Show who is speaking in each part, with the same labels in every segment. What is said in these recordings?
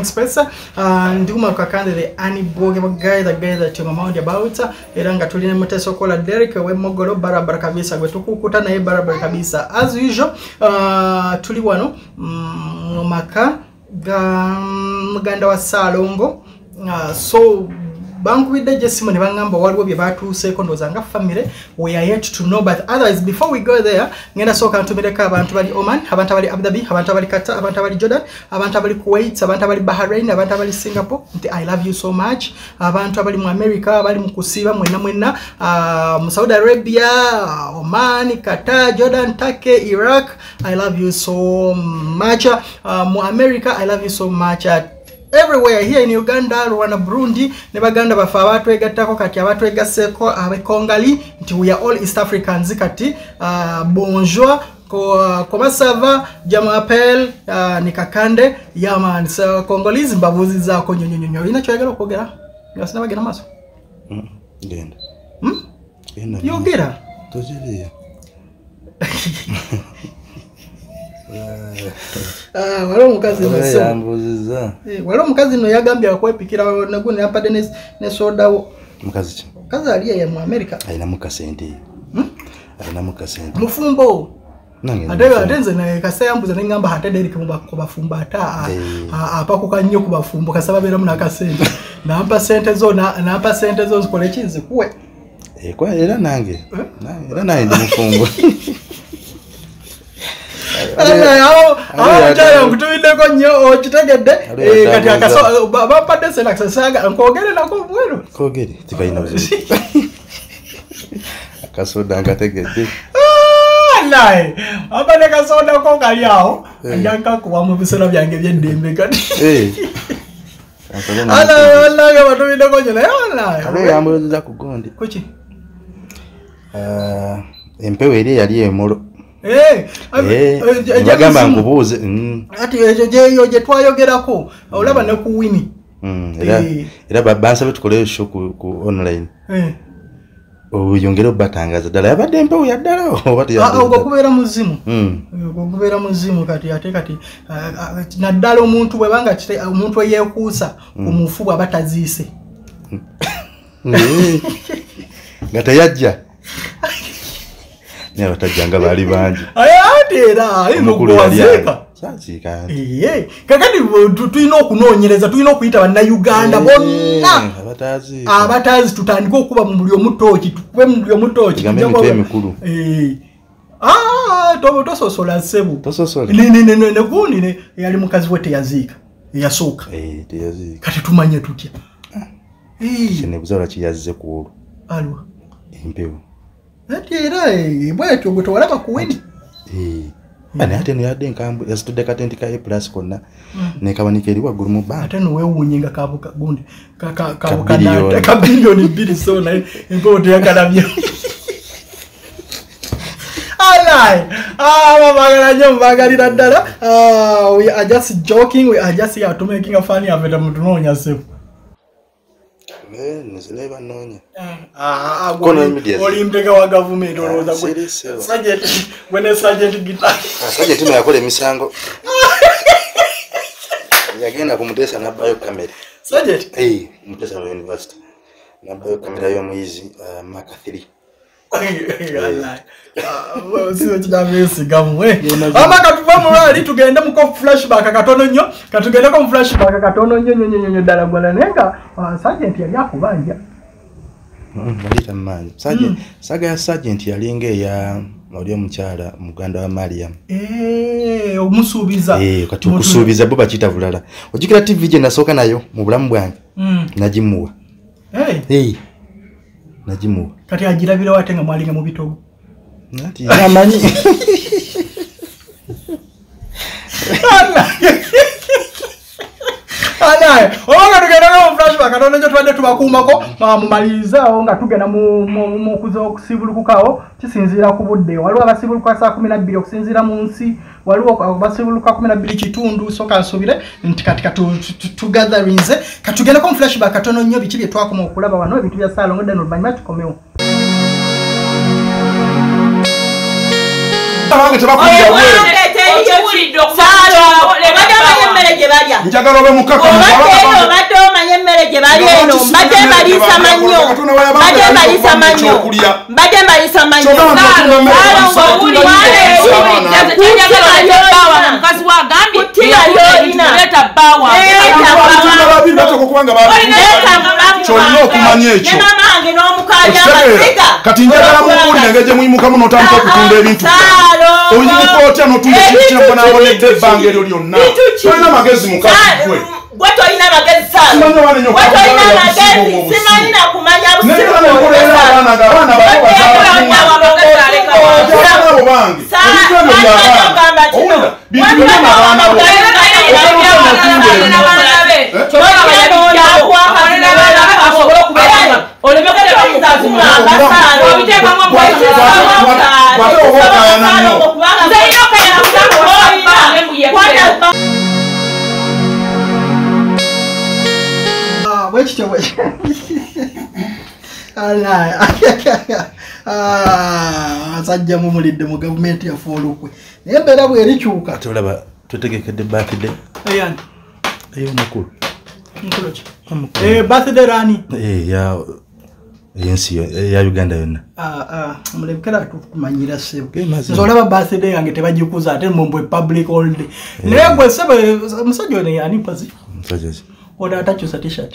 Speaker 1: amazima express uh, ndiguma kakande the anibwoge guy the guy that you're mind about era nga tulina muteso kola Derek wemogolo barabara kabisa gwe tukukuta naye barabara kabisa. As usual uh, tuli wano mm, maka ga muganda wa Salongo uh, so bankubidde jesimu ne baŋŋamba waliwo bye batuuseeko ndowooza nga family we are yet to know but otherwise before we go there ngenda sooka ntumireko abantu abali oman abantu abali abudabi abantu abali kata abantu abali jordan abantu abali kuwait abantu abali bahrain abantu abali singapore nti i love you so much. Abantu abali mu america abali mu kusiiba mwenna mwenna uh, mu saudi arabia oman kata jordan take iraq i love you so much. Uh, mu america i love you so much. uh, everywhere. Here in uganda rwanda burundi ne baganda baffe abatwegattako kati abatwegasseeko abekongali nti we are all east africans. Kati uh, bonjour koma sava jamapel uh, ni kakande yaman. So, congolese mbabuuzizaako nyonyonyonyo. Olina kyoyagala okwogera? Ngasina bagenda maaso.
Speaker 2: Genda.
Speaker 1: Mm?
Speaker 2: genda.
Speaker 1: Yogera.
Speaker 2: Tokiriyo
Speaker 1: Ah, waliwo omukazi no so
Speaker 2: yambuziza
Speaker 1: Eh, waliwo omukazi no yagambye akwepikira nagu neyampadde ne- ne sodawo
Speaker 2: mukazi ki?
Speaker 1: Omukazi ali ye mu america.
Speaker 2: Alinamu kasente.
Speaker 1: Hmm?
Speaker 2: alinamu kasente.
Speaker 1: Mufumbo. Ate nze ne kasa yambuza neŋŋamba ate deriki ku bafumbo ate a-
Speaker 2: Eh.
Speaker 1: apakuka nnyo ku bafumbo. Kasa babeeramu n'akasente nampa sente zo na- nampa sente zo zikole ki? Nzikuwe.
Speaker 2: Eh, era nange. Nange- era nange ndi mufumbo
Speaker 1: awo
Speaker 2: ale-
Speaker 1: mukyala nkutumiddeko nnyo okitegedde kati bampadde sente akasasaga nkwogere nako bwero
Speaker 2: kogere tikalina akasoda nkategedde
Speaker 1: naye amba ne kasondako kali awo
Speaker 2: Eh.
Speaker 1: njankakuwa mu biseera byange byeddembe kati anage batumiddeko nyo naye
Speaker 2: ale
Speaker 1: wanaye
Speaker 2: yambuliriza ku gundi
Speaker 1: kuki
Speaker 2: empewo eri eyali emolo
Speaker 1: Eh,
Speaker 2: Eh,
Speaker 1: eh, gye-
Speaker 2: nkubuuze mm,
Speaker 1: ati ekyo gyeyo gye twayogerako. Olaba ne ku wini
Speaker 2: mm, era era ba- bansabe tukoleyo show ku online. Oyongere obatangaza ddala. Yabadde empewo yaddala.
Speaker 1: Ah, ogwo kubeera muzimu.
Speaker 2: Mm.
Speaker 1: ogwo kubeera muzimu kati ate kati naddala omuntu bwebanga omuntu eyeekuusa omufu bwaba taziise.
Speaker 2: Nga teyajja naye abatajja nga baali bangi.
Speaker 1: Aye ate era ayinza
Speaker 2: omukulu yali
Speaker 1: okuwazeeka
Speaker 2: ali. Saaziika nti.
Speaker 1: Iye, kakati tu- tulina okunoonyereza tulina okuyita bannayuganda bonna. abatazi tutandike okuba mu buli omutooki tukube mu buli omutooki
Speaker 2: emikulu.
Speaker 1: tososola ssebo. Negundi ne- eyali mukazi we teyaziika eyasooka. Kati tumanye tutya? Eh,
Speaker 2: kyenebuzaala kiyazze ku olwo. Empewo
Speaker 1: ati era bwetyo gwe
Speaker 2: Eh. Ah, naye ate neyadde enkambwe yazitudde katenti ka plus konna. Nekabanika eri waggulu mu banka
Speaker 1: ate nowewuunye nga kabuka gundi ka- ka-
Speaker 2: Ka
Speaker 1: kabuka
Speaker 2: billion.
Speaker 1: na- ka biliyoni bbiri so naye empewo teyakalabye alai babagala nnyo mubagalira ddala Ah, we are just joking we are just here to making a funny of it mutunoonya sebu
Speaker 2: Eh, nzire banoonya
Speaker 1: Ah, ah,
Speaker 2: Kono
Speaker 1: oli-
Speaker 2: media.
Speaker 1: oli mpeka wa gavumenti olowooza
Speaker 2: Ah,
Speaker 1: gwe-. Sergeant- gwe ne sergeant gita
Speaker 2: asajja ntino yakola emisango. Yagenda ku muteesa nabbayo kamera
Speaker 1: sergeant?
Speaker 2: Eh, muteesa wa university. Nabbayo kamera y'omuyizi ah, maka 3
Speaker 1: ama katuva mulwali tugende muko flashback katono nnyo katugendeko mu flashback katono nnyo nnyo ddala gwala naye nga ah, sergeant yali akubanja.
Speaker 2: Balita mumaanyi saga ya sergeant yalinga eya oli omukyala muganda wa mariam
Speaker 1: Eh, omusuubiza.
Speaker 2: Eh, kati okusuubiza bo bakiyita bulala. Ojjukira tv gye nasooka nayo mu bulamu bwange
Speaker 1: Mm.
Speaker 2: nagimuwa nagimuwa
Speaker 1: kati agirabirawo ate nga mwalinga mu bitogo
Speaker 2: amanyi
Speaker 1: anaye obanga tugendeko mu flashback katono nnyo tubadde tubakuumako ah, mumalirizeawo nga tugenda mu- mu- mu kuza okusibulukukawo kisinziira ku budde. Waliwo abasibuluka saa kumi nabbiri okusinziira mu nsi waliwo abasibuluka kumi nabbiri kitundu so kansubire nti kati katugatharinze katugendeko mu flashback katono nnyo biki bye twakoma okulaba wano ebintu bya saalongo ddene oluvannyuma tukomewo.
Speaker 3: Oyo mwana emmere gye balya. Njagala obe mukaka
Speaker 4: obadde omanye emmere gye bali eno mbadde mbaliisa mannyo. mbadde mbaliisa mannyo. mbadde mbaliisa
Speaker 3: okumanya ekyo. Kati njagala engeri gye muyimukamu n'otandika okutunda ebintu. N'otunda ekintu ebbanga eryo lyonna? Tolina magezi mukazi gwe
Speaker 4: tolina magezi
Speaker 3: Simanyi abaana ennyo
Speaker 4: gwe tolina
Speaker 3: okugamala
Speaker 4: magezi
Speaker 3: obusigo obwo
Speaker 4: simanyi
Speaker 3: obusigo.
Speaker 4: nakumanya
Speaker 3: okayana nnyo.
Speaker 1: Ah, bwe kityo bwe Ala- Ah, asajja mumulidde mu gavumenti yaffe olukwe naye embeera bwerikyuka
Speaker 2: ate olaba twetegekedde batide
Speaker 1: eyani
Speaker 2: ey'omukulu
Speaker 1: birthday rani.
Speaker 2: Ya ensi eya uganda yonna
Speaker 1: mulekera tukumanyira sebo
Speaker 2: Ge mazima.
Speaker 1: nze olaba birthday yange tebagikuza ate mumbwe public holiday. Naye gwe sebo omusajja ono yani mpazi
Speaker 2: omusajja ki
Speaker 1: ono atakyusa t-shirt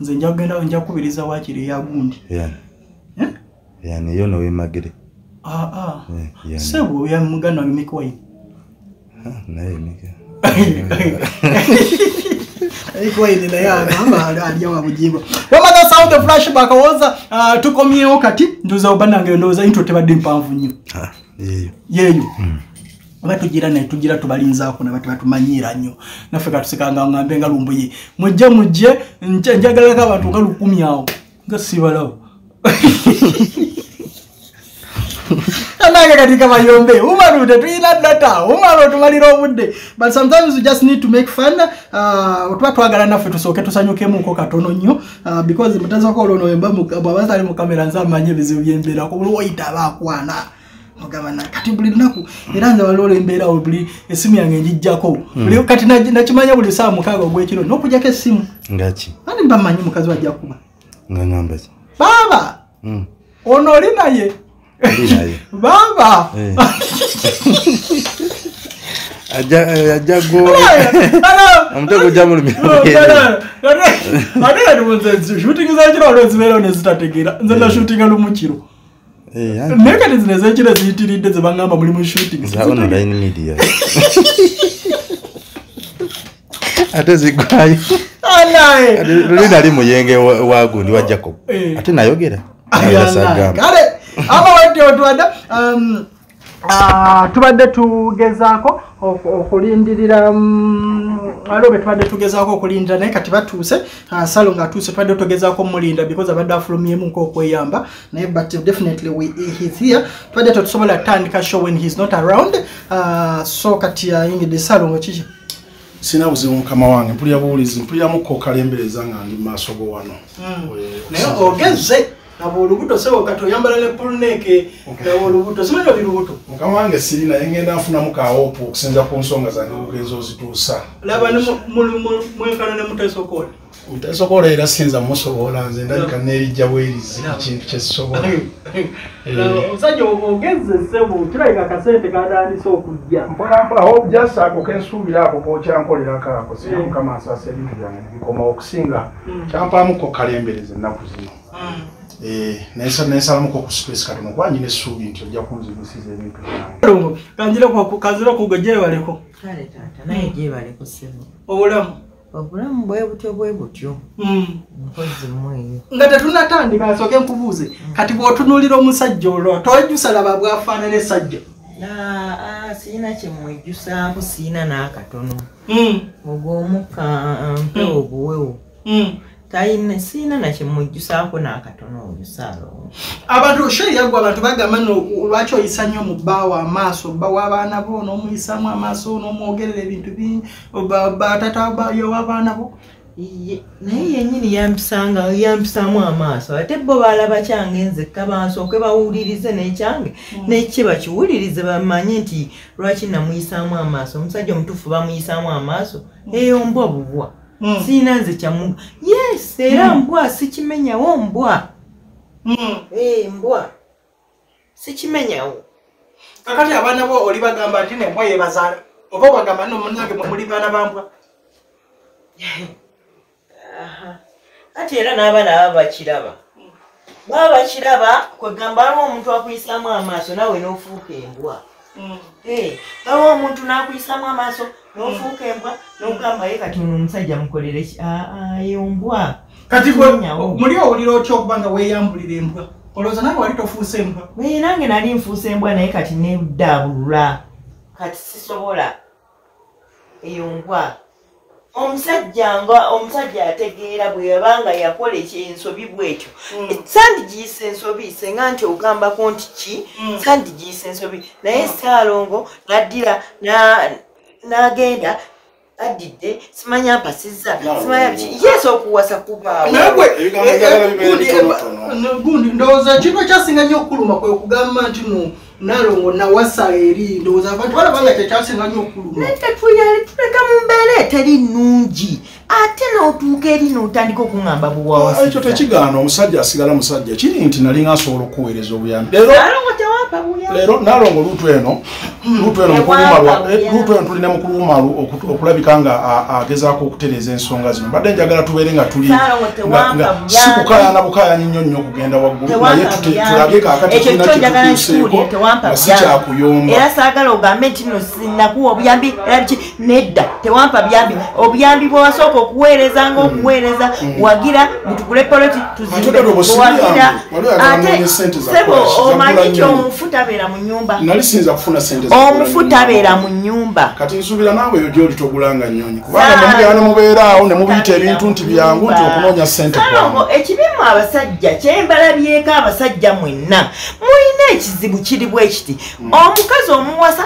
Speaker 1: nze nja kugenda nja kukubiriza wakiri eya gundi.
Speaker 2: Yani
Speaker 1: Eh?
Speaker 2: yani yo nowemagire
Speaker 1: Ah, ah.
Speaker 2: Eh, yani.
Speaker 1: sebo ya muganda wange Mick Wine.
Speaker 2: naye mika
Speaker 1: Mick Wine naye agamba ali- alya wa bujiba wamaza sound the flashback owoza ah, tukomyewo kati nduza oba nange ndowooza intro tebadde mpanvu nnyo
Speaker 2: yeyo.
Speaker 1: Yeeyo oba tugira naye tugira tubalinzaako naba tebatumanyira nnyo. Naffe katusekanga ngambe nga lumbuye. Mujje mujje. Nja- njagalako abantu nga lukumi awo. Nga sibalawo. Nange kati kabayombe umalu tetuyina data. Umalu otumalira obudde. But sometimes we just need to make fun. Uh, tuba twagala naffe tusooke tusanyukemuko katono nnyo. Uh, because mutazako olwo noyemba bwaba tali mu kamera nze amanye ebizibu byembeerako buli woyita ogabana kati buli lunaku era nze waliwo olwembeerawo buli esimu yange njijjako Buli- kati nakimanya buli saa mukaaga ogwekiro n'okujjako essimu
Speaker 2: ngaki
Speaker 1: ani mba mmanyi mukazi wajja kuba
Speaker 2: nga ngamba ki
Speaker 1: baaba
Speaker 2: Mm,
Speaker 1: ono oli naye baaba
Speaker 2: Eh. ajja eh,
Speaker 1: shooting zakiro zibeerawo nezitategeera nze lumukiro
Speaker 2: Eh, anti
Speaker 1: naye kati zino ezekiro ziyitiridde ze baŋŋamba muli mu shooting
Speaker 2: za online media. Ate zigwayo. Luli nali muyenge wa- wa wa jacob.
Speaker 1: Eh.
Speaker 2: ate nayogera. Nayogera sagamba.
Speaker 1: Ah, tubadde tugezaako ok- okulindirira mm, waliwo betubadde tugezaako okulindirira naye kati batuuse ah, salo ngaatuuse tubadde tugezaako mulinda because abadde afulumyemu nkokweyamba naye but definitely we, he's here. Tubadde tetusobola tandika show when he's not around. Uh, so kati ayingidde salongo kiki?
Speaker 3: Sina buzibu mukama wange mpulira buwulizi mpuliramuko okalembereza nga ndi mu maaso go wano.
Speaker 1: Naye ogeze naba olubuto sebo kati oyambala ne pulneke nawe olubuto simanyi oli lubuto
Speaker 3: mukama wange siri naye ngenda nfunamu kawopu okusinza ku nsonga zange obugenzi ozituusa.
Speaker 1: Laba mwenkana ne muteesokola
Speaker 3: ntesobola era sinza musobola nze ndabika nerijja bwerizi ekintu kyesobola
Speaker 1: omusajja ogeze sebo kirabika akasente katandise okujja.
Speaker 3: Mpolampola just ako kensuubira ako kokyankolerako ako sina mukama asaasa ebintu byange nebikoma okusinga kyampaamuko kalembereza ennaku zino. Eh, nesa- nensalamuko ku space katono. Kuba nyina essuubi nti ojja kunzibisiza ebintu byange
Speaker 1: kanzira kugo gyewaleko
Speaker 5: kale taata naye gyebaleko ssebo
Speaker 1: obulamu?
Speaker 5: Obulamu bwe butyo bwe butyo.
Speaker 1: Mm.
Speaker 5: mpozi mweyo.
Speaker 1: Nga tetunatandika asooke nkubuuze. Kati bw'otunuulira omusajja olwo tojjusalaba bwafaanana essajja
Speaker 5: Ah, siina kyemwejjusaako siina n'akatono.
Speaker 1: Mm,
Speaker 5: ogwo omukka mpe obuwewo
Speaker 1: mm.
Speaker 5: talina siina nakyemwejjusaako n'akatono oyo saalo
Speaker 1: abantu sheri yaggwa abantu bagamba no lwaki oyisa nnyo mu bbaawo amaaso? Bba w'abaana bo n'omuyisaamu amaaso n'omwogerera ebintu bingi ba- batata ba- y'ow'abaana bo?
Speaker 5: Ye- naye yennyini yampisanga yampisaamu amaaso. Ate bo balaba kyange nzekka bansooke bawulirize n'ekyange nekye bakiwulirize bamanye nti lwaki namuyisaamu amaaso? Omusajja omutuufu bamuyisaamu amaaso? Eyo mbwa bubwa.
Speaker 1: Mm.
Speaker 5: Siina nze kyamuga yes era mbwa sikimenyawo mbwa.
Speaker 1: Mm.
Speaker 5: Eh, mbwa. Sikimenyawo.
Speaker 1: Kakati abaana bo oli bagamba nti nembwa yebazaala oba obagamba no munange mwe muli baana bambwa
Speaker 5: ate era n'abaana baba bakiraba. Baba bakiraba kwegamba aliwo omuntu akuyisaamu amaaso nawe n'ofuuka embwa Eh, aliwo omuntu n'akuyisaamu amaaso n'ofuuka embwa n'ogamba ye kati ono omusajja mukolere ki? Aa eyo mbwa
Speaker 1: kati gwe muli owulira otya okuba nga weeyambulira embwa olowooza nawe wali tofuuse embwa
Speaker 5: naye nange nali nfuusa embwa naye kati neddaabulula kati sisobola. Eyo mbwa omusajja nga omusajja ategeera bwe yabanga yakola ekyensobi bwekyo. Sandigiyisa ensobi senga nti ogambako nti ki? Sandigiyisa ensobi. Naye saalongo naddira na- n'agenda addidde simanya mpasizza simanya biki yesu okuwasa kubaawo
Speaker 3: bitonotono.
Speaker 1: gundi ndowooza kintu ekyasinga nnyo okuluma kwe okugamba nti no nalongo nawasa eri ndowooza abantu balabanga kyekyasinga nnyo okuluma
Speaker 5: tetuyali tuleka mu mbeera eteri nnungi. Ate n'otuuka eri n'otandika okuŋŋamba
Speaker 3: ekyo
Speaker 5: buwawasa
Speaker 3: tekigaana omusajja asigala musajja. Kiri nti nali nga asobola okuweereza obuyambi. Leero nalongo luutu eno luutu eno luutu eno tulina mukulumalu oku- okulabika nga agezaako okutereeza ensonga zino. Mbadde njagala tubeere nga tuli si kukaayana bukaayani nnyo nnyo okugenda waggulu. Naye tulabye kaakati
Speaker 5: ekyo
Speaker 3: tulina kyetutuuseeko
Speaker 5: tewampa buyambi era saagala ogambe nti no sinakuwa obuyambi era biki? Nedda. Tewampa buyambi obuyambi bwe wasooka okuweereza ngaokuweereza wagira mutugule poloti
Speaker 3: Ate
Speaker 5: tuzibewagira
Speaker 3: ssente za
Speaker 5: sebo omanyi nti omufu tabeera mu nyumba omufu tabeera mu nyumba
Speaker 3: kati nsuubira naawe eyo gyoli togulanga nnyonyi. Kubanga nemugera ne mubeeraawo ne mubiyita ebintu nti byangu nti okunoonya sente
Speaker 5: Salongo,
Speaker 3: kwangu
Speaker 5: ekibimu abasajja kyembalabyeko abasajja mwenna. Mulina ekizibu kiri bwe kiti omukazi omuwasa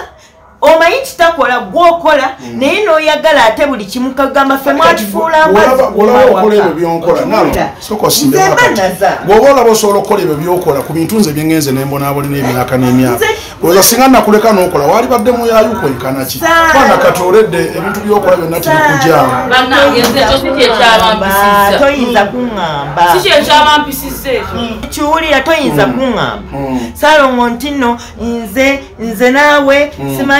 Speaker 5: omanyi kitakola gwokola naye n'oyagala ate buli kimu kagamba ffe mwatufuula
Speaker 3: Bw'olaba- bw'olaba okola ebyo byonkola nalo soka osimbe
Speaker 5: Nze
Speaker 3: wakati
Speaker 5: mbannaza.
Speaker 3: bw'oba olaba osobola okukola ebyo byokola ku bintu nze byengenze nembonaabulina emyaka n'emyaka oza singa nakuleka n'okola wali badde muyayuko nkanaki
Speaker 5: Saalo.
Speaker 3: kwana katoledde ebintu byokola byonna
Speaker 4: kyekyabampisizza
Speaker 5: toyinza kuŋŋamba
Speaker 4: si kyekyabampisizza ekyo.
Speaker 5: Kiwulira toyinza kuŋŋamba.
Speaker 3: Mm.
Speaker 5: salongo nti nno nze nze naawe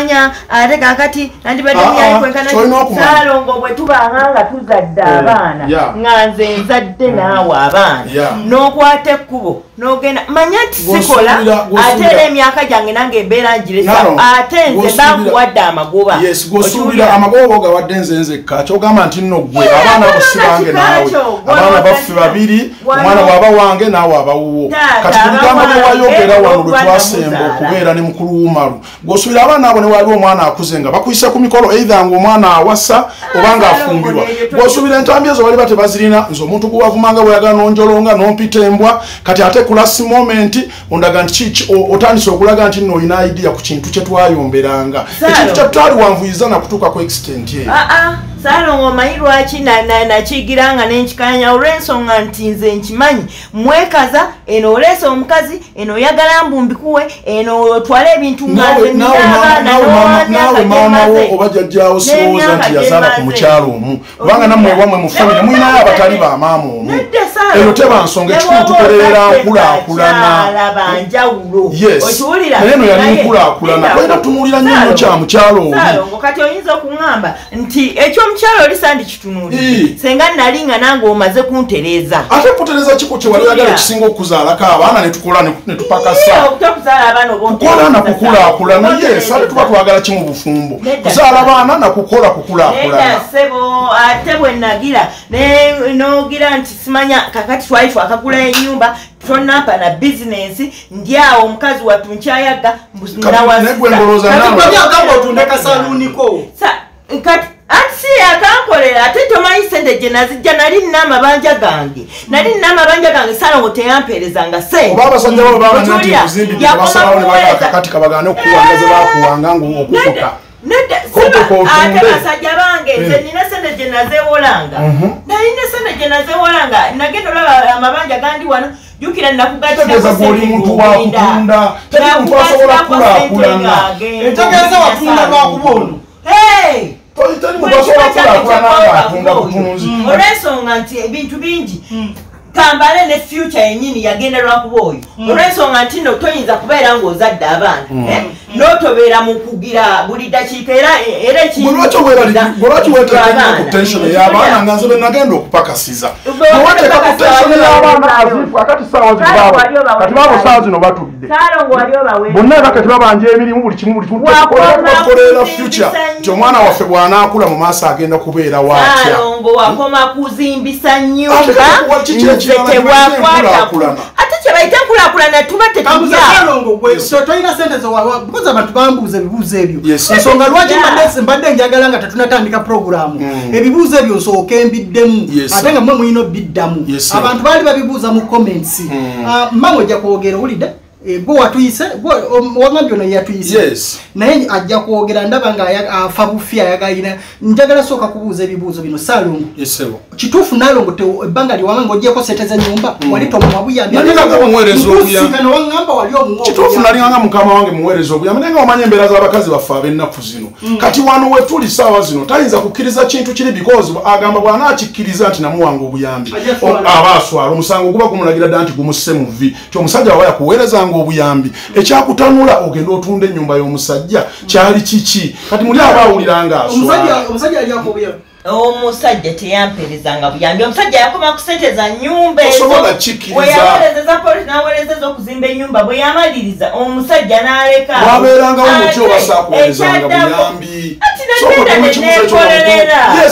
Speaker 5: simanya ate kakati nandibadde
Speaker 3: Ah, ah,
Speaker 5: salongo bwe tubanga nga tuzadde abaana
Speaker 3: yeah.
Speaker 5: nga nze nzadde naawe abaana
Speaker 3: Yeah.
Speaker 5: n'okwata ekkubo n'ogenda manya nti sikola ate era emyaka gyange nange embeera njiresa
Speaker 3: Nalo,
Speaker 5: ate nze bakuwadde amagoba. Okiwulira?
Speaker 3: amagoba gawadde nze nzekka. Kyogamba nti nno gwe abaana
Speaker 5: abaana
Speaker 3: bosi bange naawe. abaana baffe babiri omwana bwaba wange naawe abawuwo kati ku bigambo
Speaker 5: abawana
Speaker 3: byewayogera wano lwe twasemba okubeera ne mukulu wumalu. Gwosuubira abaana abo ne waliwo omwana akuze nga bakuyisa ku mikolo eitha nga omwana awasa oba nga afumbirwa. gwosuubira entambi ezo bali ba tebazirina nze omuntu gwe wavumanga bweyagala nonjolonga nompita embwa kati ate ku last moment ondaga nti ki- o- otandise okulaga nti nno olina idea ku kintu kye twayomberanga. Ekintu kyetutwali wanvuyiza nakutuuka ku extent eyo
Speaker 5: aa salongo omanyi lwaki na- na- nakigiranga nenkikanya olw'ensonga nti nze nkimanyi. Mwekaza eno oleesa omukazi eno oyagala mbumbikuwe eno otwale ebintu nga
Speaker 3: Naawe-
Speaker 5: nze nina
Speaker 3: naawe maama-
Speaker 5: abaana
Speaker 3: naawe maama- naawe
Speaker 5: n'owamyaka
Speaker 3: maama wo
Speaker 5: gyemaze.
Speaker 3: oba jjajjaawo sirowooza nti yazaala ku mukyalo omu. Kubanga nammwe ewammwe mu famire mulinayo abatali ba maama omu. Eyo teba nsonga ekikulu
Speaker 5: ozadde
Speaker 3: nkulaakulana yes. naye eno yali nkulaakulana tolina tunuulira nnyo
Speaker 5: Saalo.
Speaker 3: kya mukyalo
Speaker 5: ngo kati oyinza okuŋŋamba nti ekyomukyalo omukyalo oli sandi kitunuulire
Speaker 3: Ii.
Speaker 5: senga nali nga nange omaze kuntereza.
Speaker 3: Ate kutereza kiku kye wali oyagala ekisinga okuzaalako abaana netukola ne- netupakasa
Speaker 5: okutokuzaala abaana
Speaker 3: kukola nakukulaakulana yes ate tuba twagala kimu bufumbo?
Speaker 5: Nedda.
Speaker 3: kuzaala baana nakukola kukulaakulana.
Speaker 5: Ssebo ate bwe nagira ne- nogira nti simanya kakati twali twakagula enyumba tonampa na bizinensi ndi awo omukazi wattu nkyayaga mbu nawaziza.
Speaker 3: negwe ndowooza
Speaker 5: Kati
Speaker 3: nawe-
Speaker 5: bwe
Speaker 1: Kati agamba otunde kasaluniko
Speaker 5: Sa- kati ati si yakankolera ate tomanyi sente gye nazijja nali nina amabanja gange nali nina amabanja gange salongo teyampeerezanga sente
Speaker 3: kofunde.
Speaker 5: ate basajja bange nze
Speaker 3: Eh.
Speaker 5: nina sente gye nazeewolanga. Nalina sente gye nazeewolanga. Nagenda olaba amabanja gandi wano jukira
Speaker 3: tegeeza gweoli muntu wakutunda teri muntu asobola kukulaakulana
Speaker 1: entegeeza watunda lwakuba ono
Speaker 3: teri teri muntu asobola kukulaakulana ngaatunda butunzi
Speaker 5: olwensonga nti ebintu bingi kambale ne future yenyini yagenda lwakuba oyo. Olwensonga nti no toyinza kubeera ng'ozadde abaana eh? n'otobeera mu kugira buli dakiika era era
Speaker 3: Gwe lwaki obeera- gwe lwaki weeteekanya ku tension ey'abaana nga nze be nagenda okupakasiza. Weweteeka ku tension y'abaana
Speaker 5: wali
Speaker 3: azifu akati saawa zino
Speaker 5: Kale
Speaker 3: baabo saawa zino batudde. Bonna era kati babanja emirimu buli kimu buli kimu.
Speaker 5: Wakoma
Speaker 3: tukolera future. nti omwana waffe bw'anaakula mu maaso agenda kubeera waatya
Speaker 5: wakoma kuzimbisa nyumba
Speaker 3: kati kiki
Speaker 5: nze
Speaker 3: ekirala
Speaker 5: tewakwata
Speaker 3: enkulaakulana?
Speaker 5: ate kyebayita enkulaakulana tuba
Speaker 1: kambuza
Speaker 5: tetulya
Speaker 1: salongo gwe so tolina sente zowawa because abantu bambuuza ebibuuzo ebyo. Ensonga lwaki mbadde- njagala nga tetunatandika programu? Ebibuuzo ebyo nsooke mbiddemu
Speaker 3: Yes.
Speaker 1: ate nga mwe mulina obiddamu. Abantu baali babibuuza mu comments. Ah, mmange ojja kwogera owulidde Eh, gwe watuyise om- wagambye ono yeyatuyise
Speaker 3: Yes.
Speaker 1: naye ajja kwogera ndaba nga afa bufi ayagalina njagala sooka kubuuza ebibuuzo bino.
Speaker 3: Yesebo
Speaker 1: kituufu naalongo te ebbanga liwanga ngaogyeko sente z'ennyumba wali tomuwa buyambi
Speaker 3: Nalinganga bamuweereza obuyambi.
Speaker 1: Nkusika wangamba wali omuwa
Speaker 3: kituufu
Speaker 1: obuyambi.
Speaker 3: nalinganga mukama wange muweereza obuyambi naye nga omanya embeera z'abakazi baffe ab'ennaku zino. Kati wano wetuli saawa zino tayinza kukkiriza kintu kiri because agamba bw'anaakikkiriza nti namuwanga obuyambi. Aba aswala omusango guba gumulagira ddala nti gumusse mu vvi. Ti omusajja waba yakuweerezanga obuyambi. Ekyakutanula ogenda otunda ennyumba y'omusajja kyali kiki? Kati muli abaawuliranga
Speaker 1: omusajja
Speaker 3: aswala
Speaker 1: omusajja
Speaker 5: teyamperezanga buyambi omusajja yakoma ku sente za nyumba
Speaker 3: Osobola kikkiriza.
Speaker 5: weyawerezeza polisi nawerezeza okuzimba enyumba bwe yamaliriza omusajja n'aleka awo.
Speaker 3: wabeerangawo muti obasaakuweerezanga buyambi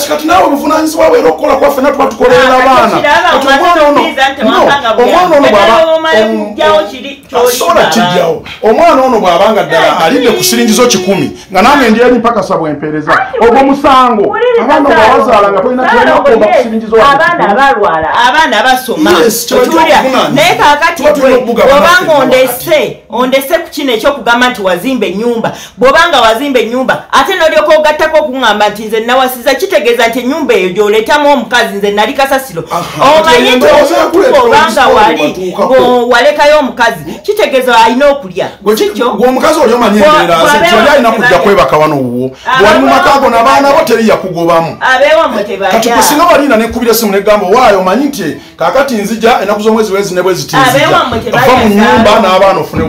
Speaker 3: kati naawe obuvunanyizibwa bwera okukola kwaffe na tuba tukolerera abaana
Speaker 5: kiraba,
Speaker 3: Kati
Speaker 5: omaze
Speaker 3: omwana ono-
Speaker 5: okukiriza nti
Speaker 3: no,
Speaker 5: wampanga buyambi.
Speaker 3: omwana ono bw'aba-
Speaker 5: Ddala omale
Speaker 3: om-
Speaker 5: kuggyawo kiri ky'olimba
Speaker 3: asobola
Speaker 5: abantu.
Speaker 3: kijjawo omwana ono bw'abanga ddala alidde ku siringizo kikumi nga nange ndyeri mpaka sa bwempeereza ogwo musango abaana bwabazaala nga tolina tolina kukomba ku siringizo wa
Speaker 5: abaana abalwala. Abaana basoma
Speaker 3: Yes, kye bayita
Speaker 5: Otuulira,
Speaker 3: obuvunaanyizibwa.
Speaker 5: naye
Speaker 3: okubugaba
Speaker 5: bw'obanga ondese ondese ku kino ekyokugamba nti wazimba ennyumba. Bw'obanga wazimba ennyumba ate n'olyoka ogattako okuŋŋamba nti nze nawasiza kitegeeza nti ennyumba eyo gy'oleetamu omukazi nze nali kasasiro. Omanyi nti omuntu
Speaker 3: omusipo
Speaker 5: wali ng'owalekayo omukazi kitegeeza alina okulya. Kikyo
Speaker 3: omukazi oli omanyi embeera alina kujja kwebaka wano wuwo. Bwali mu maka go n'abaana bo teri yakugobamu
Speaker 5: abeewammwe
Speaker 3: kati
Speaker 5: tebalya
Speaker 3: kwe singa waliina nekkubira esimu negamba waayo omanyi nti kakati nzija ennaku z'omwezi wezi ne bwe ziti nzija.
Speaker 5: Abeewammwe tebalya
Speaker 3: ova mu nyumba n'abaana ofune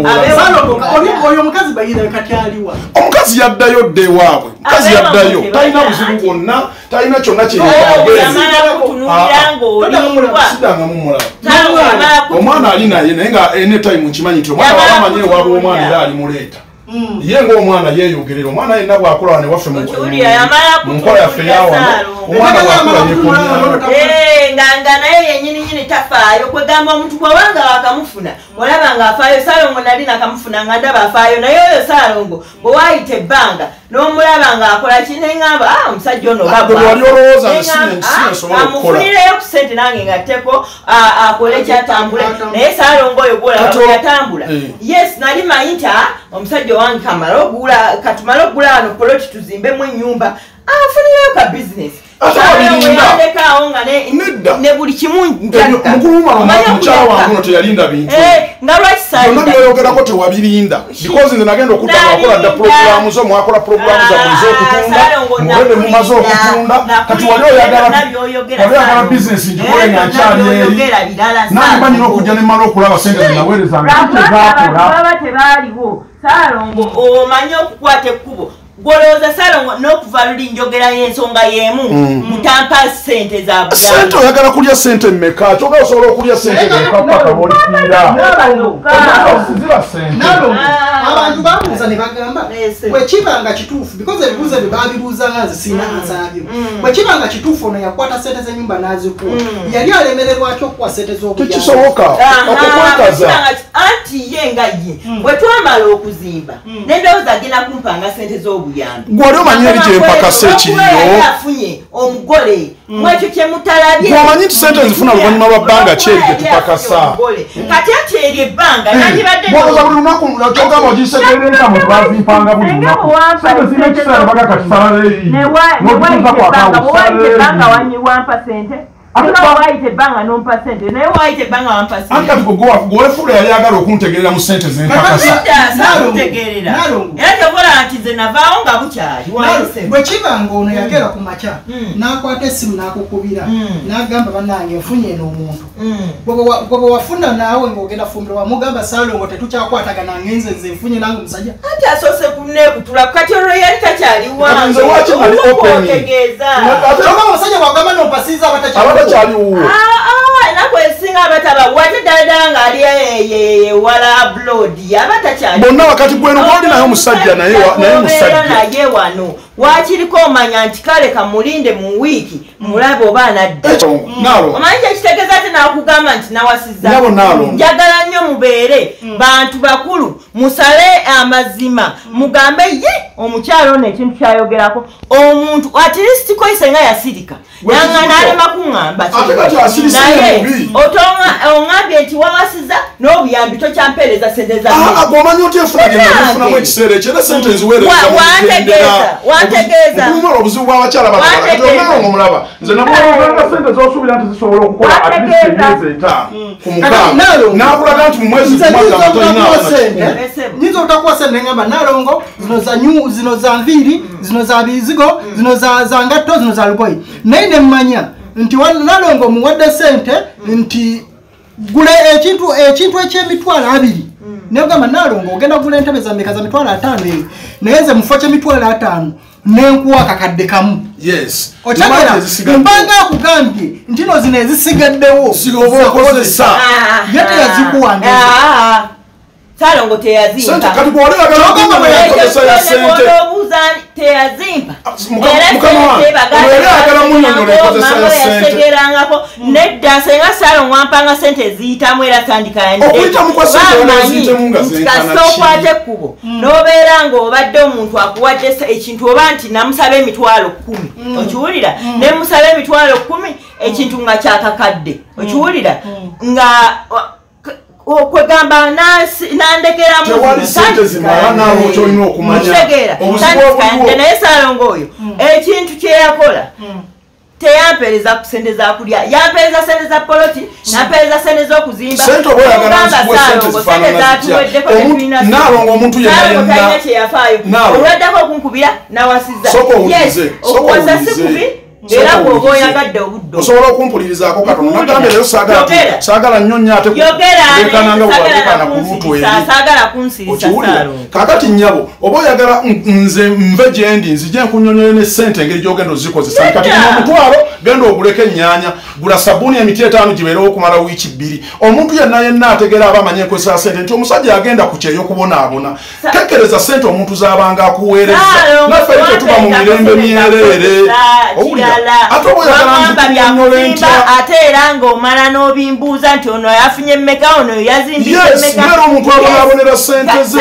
Speaker 1: oyo omukazi bayire kati aliwa?
Speaker 3: Omukazi yaddayo dda ewaabwe omukazi
Speaker 5: Abeewammwe
Speaker 3: yaddayo. talina buzibu bwonna talina kyonna
Speaker 5: Oh,
Speaker 3: kyeyetaaga
Speaker 5: yamala kutunuulira ng'olimbwa.
Speaker 3: Sidanga mumulaba
Speaker 5: Saalo yamala kutu-
Speaker 3: omwana ali naye naye nga ene time nkimanyi nti omwana
Speaker 5: Yamala
Speaker 3: wabamanyi ewaabwe omwana era alimuleeta ye ngaomwana yeeyogerera omwana yenna bwakula wane waffe mu-
Speaker 5: Okiwulira, yamala
Speaker 3: mu nkola yaffe
Speaker 5: Saalo.
Speaker 3: omwana
Speaker 5: Eh, nga nga naye yenyini nyini tafaayo kwegamba omuntu bwobanga wakamufuna olaba nga afaayo saalongo nali nakamufuna nga ndaba afaayo naye oyo saalongo bwe waayita ebbanga n'omulaba nga akola ki neŋŋamba ah omusajja ono
Speaker 3: Ah,
Speaker 5: ah, amufunireyo ku sente nange ngatteko ah, akole kyatambule
Speaker 1: Atambule.
Speaker 5: naye saalongo oyo gwolaba yatambula
Speaker 3: Eh.
Speaker 5: yes nali manyi nti omusajja owange kamale ogula katumale ogula wano poloti tuzimbemu ennyumba afunireyo ka bizinesi nga ne- buli kimu
Speaker 3: teyalinda bintu.
Speaker 5: Nga
Speaker 3: tewabirinda. Because nze nagenda dda puroguramu zo mwakola puroguramu za buli z'okutunda
Speaker 5: Ah,
Speaker 3: mumaze okutunda. Kati wali oyagala
Speaker 5: Saalongo.
Speaker 3: bizinesi
Speaker 5: Eh,
Speaker 3: ngikole nga
Speaker 5: byonna
Speaker 3: nkyali eri.
Speaker 5: by'oyogera birala,
Speaker 3: nange mba nina
Speaker 5: Saalongo.
Speaker 3: okujja ne mmala okulaba sente zinaweerezanga
Speaker 5: lwakubanga saalongo omanyi okukwata ekkubo gwolowooza salongo n'okuva luli njogera y'ensonga y'emu mutampa sente za
Speaker 3: sente
Speaker 5: buganda
Speaker 3: oyagala kulya sente mmeka? Kyoga osobola okulya sente paka bolikiira ziba sente
Speaker 1: Nalo, abantu babuuza ne bagamba
Speaker 5: Ese.
Speaker 1: bwekiba nga kituufu because ebibuuzo ebyo baabibuuza nga zisiina azaabyo bwekiba nga kituufu ono yakwata sente z'ennyumba n'azikuwa yali alemererwaki okuwa sente z'obuyambi?
Speaker 3: Tekisoboka okukwekaza
Speaker 5: anti ye nga ye bwe twamala okuzimba nendowooza agenda kumpanga sente z'obuyambi
Speaker 3: gwali omanyi eri gyempakasa ekiriyo
Speaker 5: afunye omugole mwekyo kyemutalabye
Speaker 3: Gw'omanyi nti sente zifuna oluvannyuma lwa bbanga ki eri gye tupakasa?
Speaker 5: kati ati eri ebbanga
Speaker 3: bwoza buli lunaku kyogamba ogisekerera enkamu tebazipanga buli lunaku. sente zirina ekiseera baga kati salaleeri n'otutuuza
Speaker 5: banga
Speaker 3: kwakawusalaleeri
Speaker 5: wanyiwampa sente
Speaker 3: Ate
Speaker 5: Ate
Speaker 3: ba-
Speaker 5: waayita ebbanga nompa sente naye waayita ebbanga wampa
Speaker 3: anti
Speaker 5: sente
Speaker 3: kati gwewefuula yali ayagala okuntegerera mu sente zempakasa
Speaker 5: Sidda,
Speaker 1: Nalongo,
Speaker 5: saakutegeerera
Speaker 1: Nalongo.
Speaker 5: era kyokola nti nze navaawo nga bukyali wayise
Speaker 1: bwekiba nga ono yagera ku makya
Speaker 5: Mm.
Speaker 1: n'akwata essimu n'akukubira
Speaker 5: Mm.
Speaker 1: n'agamba bannange nfunye eno omuntu
Speaker 5: Mm.
Speaker 1: gwe bwe wafuna naawe ng'ogenda fumbiro wamugamba salongo tetukyakwatagana ngenze nze nfunye nange omusajja
Speaker 5: anti asoose kunekutula kati olwo yali takyali
Speaker 3: Kati nze lwaki ali open?
Speaker 5: otegeeza
Speaker 3: Ate-
Speaker 1: kyonga omusajja bwagamba nompasiza
Speaker 3: abatakyaliwo
Speaker 5: enaku esinga abataba wate ddala ddala ng'ali e- e- e- wala abroad aba takyali.
Speaker 3: Bonna wakati gweno gwoli naye musajja
Speaker 5: naye wano wakiriko omanya nti kale kamulinde mu wiiki mulabe oba anadda
Speaker 3: ekyo naalo
Speaker 5: omanyi kyekitegeeza ti nakugamba nti nawasiza njagala nnyo mubeere. Bantu bakulu musale amazima. Mugambe ye omukyalo ono ekintu kyayogerako. Omuntu atirisiti koise nga yasirika. Nanga nalema kuŋŋamba naye oŋŋambye nti wawasiza n'obuyambi tokyampeereza sente za
Speaker 3: gwomanyi oti enfuna genafunamu ekiseera ekyo era sente nziweereza Obuzibu- bw'abakyala
Speaker 5: Wantegeeza.
Speaker 3: baaonga omulaba. Nze nabanga sente zosuubira nti zisobola okukola emyezi etaano ku
Speaker 1: Kati, Nalo.
Speaker 3: mukaaga n'akulaga nti mu mwezi
Speaker 1: nze
Speaker 3: gumwaga
Speaker 1: nyinza obutakuwa sente. ngamba nalongo zino za nyu zino za nviiri zino za bizigo zino za za ngatto zino za lugoyi. Naye nemmanya nti wa- nalongo muwadde sente nti gula ekintu ekintu ekyemitwalo abiri. Negamba nalongo ogenda kugula entebe za meka za mitwalo ataano eyo naye nze mufo kyemitwalo ataano nenkuwa akakadde kamu. Mbanga akugambye nti no zino ezisigaddewo
Speaker 3: Zigoba okozesa.
Speaker 1: ye teyazikuwanga
Speaker 5: salongo
Speaker 3: sente
Speaker 5: teyazimpa
Speaker 3: ya sente.
Speaker 5: yasegerangako. Nedda senga salongo wampanga sente eziyitamu era tandika
Speaker 3: Okuyitamu kwa sente wala eziyitemu nga zenkana
Speaker 5: kasita
Speaker 3: ki?
Speaker 5: okwata ekkubo n'obeera ng'obadde omuntu akuwadde ekintu oba nti namusaba emitwalo kumi okiwulira? Ne musaba emitwalo kumi ekintu nga kyakakadde. Okiwulira? Nga okwegamba Tandika.
Speaker 3: obuliwo.
Speaker 5: nti naye salongo oyo ekintu kyeyakola teyampeereza ku sente za kulya. Yampeereza sente za poloti nampeereza sente z'okuzimba.
Speaker 3: Sente Omuntu-
Speaker 5: okunkubira nawasiza. Okuwasa
Speaker 3: owulirize.
Speaker 5: Era bw'oba oyagadde obudde
Speaker 3: osobola okumpulirizaako katono? Nagambye leero saagala nnyo nnyo ate
Speaker 5: sagala
Speaker 3: bwewalekana ku lutu eri. okiwulira kakati nyabo oba oyagala nze nve gyendi nzije nkunyonyole ne sente engeri gyogenda ozikozesa. Kati omutwalo genda oguleko ennyaanya gula sabbuuni emiti etaano gibeerewo okumala wiiki bbiri. Omuntu yenna yenna ategeera aba amanye enkozesa sente nti omusajja agenda ku kyeyo kubonaabona tekkereza sente omuntu z'abanga akuweereza. Naffe tetuba mu mirembe myerere owulira oyagala
Speaker 5: wagamba byakuzimba ate era ng'omala n'obimbuuza nti ono yafunye mmeka ono yazimbise
Speaker 3: Yes,
Speaker 5: mmeka
Speaker 3: ng'era omuntu abonabonera sente ze,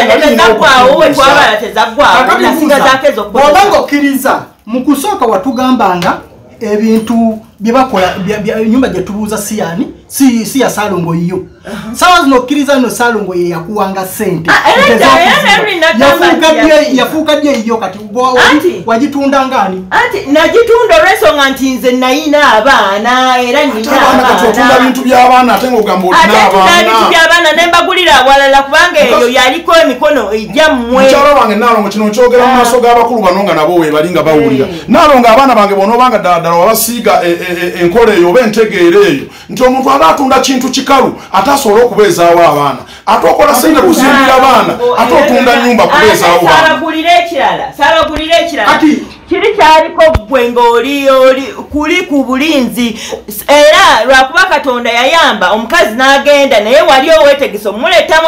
Speaker 1: bw'oba ng'okkiriza mu kusooka watugambanga ebintu bye bakola bya- bya- ennyumba gye tubuuza si yani si si ya sawa zino okkiriza nno salongo ye yakuwanga sente
Speaker 5: Ah,
Speaker 1: Yafuuka
Speaker 5: nti
Speaker 1: dye-
Speaker 5: yakuwanga.
Speaker 1: yafuuka dye yo kati wagitunda ngaani
Speaker 5: anti nagitunda olw'ensonga nti nze nayina abaana era
Speaker 3: Ate
Speaker 5: nyina
Speaker 3: abaana kati otunda
Speaker 5: abaana
Speaker 3: bintu by'abaana ate ng'ogamba
Speaker 5: ate
Speaker 3: olina
Speaker 5: tunda ebintu
Speaker 3: abaana
Speaker 5: by'abaana ne mbagulira awalala kubanga eyo yaliko emikono ejja mmwe.
Speaker 3: Mukyala wange naalongo kino nkyogera mu maaso g'abakulu bano nga nabo weebali nga bawulira. Naalongo abaana bange bonaobanga ddala ddala wabasiiga e- e- e- enkola eyo oba entegeera eyo nti omuntu aba atunda kintu kikalu ate asobole okubeezaawo abaana ate okola sente kuzimbira baana ate otunda nyumba kubeezaawo
Speaker 1: Kati-
Speaker 5: kiri kyaliko gwe ng'oli oli kuli ku bulinzi era lwakuba katonda yayamba omukazi n'agenda naye wali oweetegesa omuletamu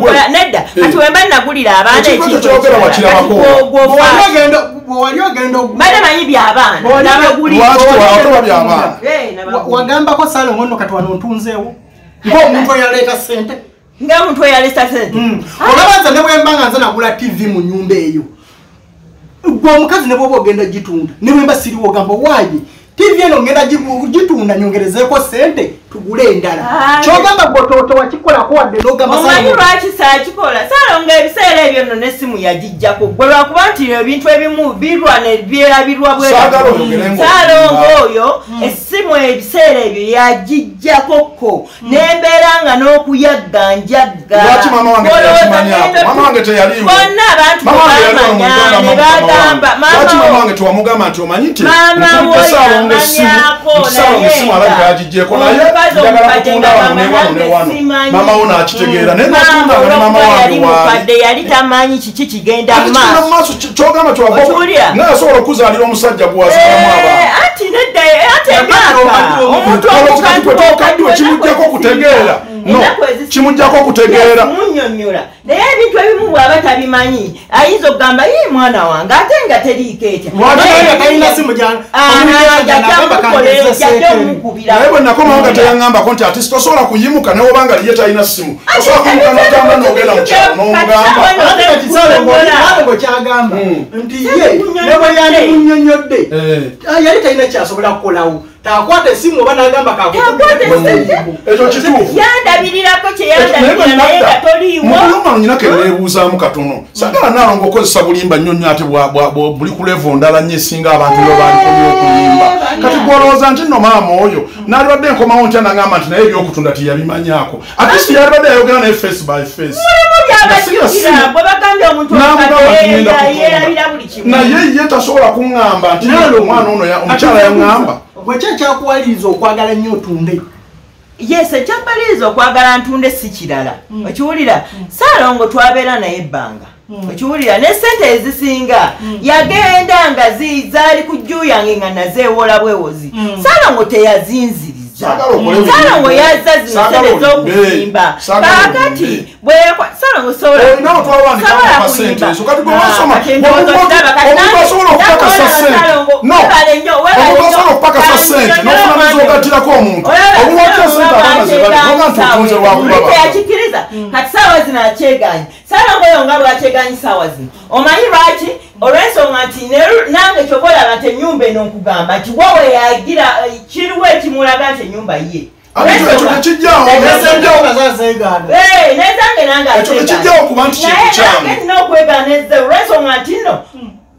Speaker 3: gwe.
Speaker 5: nedda
Speaker 3: Eh.
Speaker 5: kati wemba nagulira abaana
Speaker 3: Ekintu ekyo
Speaker 5: ekintu
Speaker 3: kyogera
Speaker 5: ekirala.
Speaker 3: wakirabako.
Speaker 5: Kati gwo-
Speaker 1: Bwe wali
Speaker 5: gwofa
Speaker 1: ogenda- bwe wali ogenda ogu-
Speaker 5: bade manyi by'abaana
Speaker 1: bwe wali-
Speaker 5: n'abagulira
Speaker 3: Lwaki
Speaker 1: bwe wali
Speaker 3: toba
Speaker 1: ogenda
Speaker 3: by'abaana?
Speaker 1: okugula.
Speaker 5: Eh, n'abagulira.
Speaker 1: Wa- wagambako saalongo nno kati wano ntunzeewo ngaomuntu eyaleeta sente
Speaker 5: ng'omuntu eyalesa sente
Speaker 1: olabanza ne bwemba nga nze nagula tv mu nyumba eyo. Gwe omukazi ne bwoba ogenda gitunda ne bwemba siriwo ogamba waaye tv eno ngenda gi- gitunda nyongerezeeko sente tugule endala.
Speaker 5: Aye.
Speaker 1: kyogamba gwe wakikolako wadde nogamba
Speaker 5: omanyi lwaki saakikola? Saalonga ebiseera ebyo nno n'essimu yagijjako. Gwe lwakuba nti ebintu ebimu birwa ne byerabirwa bwe
Speaker 3: Saagala oyogere ng'oyimba.
Speaker 5: saalonga oyo essimu ebiseera ebyo yagijjakoko n'embeera nga n'okuyagganjagga
Speaker 3: Lwaki mama wange teyakimanyako? Mama wange teyaliiwo.
Speaker 5: bonna abantu bamanya
Speaker 3: Uganda,
Speaker 5: ne
Speaker 3: mama wange.
Speaker 5: bagamba
Speaker 3: Lwaki mama
Speaker 5: mama
Speaker 3: wange tewamugamba nti omanyi essimu alabika
Speaker 5: nga.
Speaker 3: yagiggyeko naye njagala kutunda wano ne
Speaker 5: mama
Speaker 3: wano ne
Speaker 5: nange
Speaker 3: wano.
Speaker 5: simanyi.
Speaker 3: mama wo n'akitegeera naye n'otunda nga ne mama wange waali
Speaker 5: mukadde yali tamanyi kiki kigenda
Speaker 3: ate kigenda mu
Speaker 5: maaso.
Speaker 3: maaso ki- kyogamba kyova naye asobola okuzaalira omusajja gwazaalamu
Speaker 5: Eh, anti nedda ate
Speaker 1: Yamala
Speaker 5: emyaka
Speaker 1: okaddiwa
Speaker 5: omuntu
Speaker 3: okaddiwa kimugjako okutegeera no kimugjako okutegeera
Speaker 5: munnyonnyola naye ebintu ebimu bw'aba tabimanyi ayinza okugamba yi mwana wange ate nga teriiko
Speaker 1: gya-
Speaker 5: Ah,
Speaker 1: communication
Speaker 5: jajja
Speaker 1: agamba
Speaker 5: mukolera,
Speaker 1: kangeza
Speaker 5: jajja
Speaker 1: seekeri.
Speaker 5: omukubira.
Speaker 3: naye bwe nakomawo nga teyaŋŋambako nti ati tosobola kuyimuka naye obanga liye talina simu osobola kuyimuka n'ogamba n'ogenda mu kyalo n'omugamba
Speaker 1: nti ye ne bwe yandimunnyonnyodde
Speaker 3: Eh.
Speaker 1: Ah, yali talina kyasobola kukolawo takwata essimu oba n'agamba
Speaker 5: Takwata essimu.
Speaker 3: ekyo kituufu.
Speaker 5: Yandabirirako kyeyandabirira naye nga toliiwo.
Speaker 3: nyina ke neebuuzaamu katono sagala naalonga okozesa bulimba nnyo nnyo ate buli ku levo ndala nnyo esinga abantu byo balikomya okuyimba kati gwolowooza nti nno maama oyo nalibadde nkomawo ntya nagamba nti naye ebyokutunda tiyabimanyaako atisi yalibadde yayogera naye face by face. Nti naye ye tasobola kuŋŋamba nti
Speaker 1: Naalo,
Speaker 3: omwana ono ya- omukyala yaŋŋamba
Speaker 1: gwe ki ekyakuwaliriza okwagala nnyo otunde.
Speaker 5: Yes ekyamaliriza okwagala ntunde si kirala. Okiwulira saalongo twabeera naye ebbanga. Okiwulira ne sente ezisinga yagenda nga zi- zaali ku jjuu yange nga nazeewola bwewozi. Saalongo
Speaker 3: ebintu.
Speaker 5: saalongo yazza zino
Speaker 3: Saagala
Speaker 5: sente
Speaker 3: olimbe.
Speaker 5: z'okuzimba
Speaker 3: Saagala
Speaker 5: kaakati saalongo sobola Ah,
Speaker 3: okukakasa sente
Speaker 5: Saalongo,
Speaker 3: no
Speaker 5: webale nnyo, webale
Speaker 3: omuntu
Speaker 5: nnyo.
Speaker 3: asobola okukakasa
Speaker 5: Kati
Speaker 3: sente
Speaker 5: nnyonnyola
Speaker 3: n'ofuna
Speaker 5: omwana
Speaker 3: n'ogattirako omuntu
Speaker 5: Olaba
Speaker 3: obuwakya
Speaker 5: Saalongo
Speaker 3: sente abaana ze bali noga nti otunze lwakuba
Speaker 5: Omuntu yakikiriza kati saawa zino akyeganye saalongo oyo nga bwakyeganyi saawa zino omanyi lwaki olw'ensonga nti nange kyoba olaba nti ennyumba eno nkugamba nti wowe yagira eh, kiriwo ekimulaga nti ennyumba ye
Speaker 3: ekyo tekijjawo kuba nti kintu
Speaker 5: Naye nange nina okwegaaniza olw'ensonga nti nno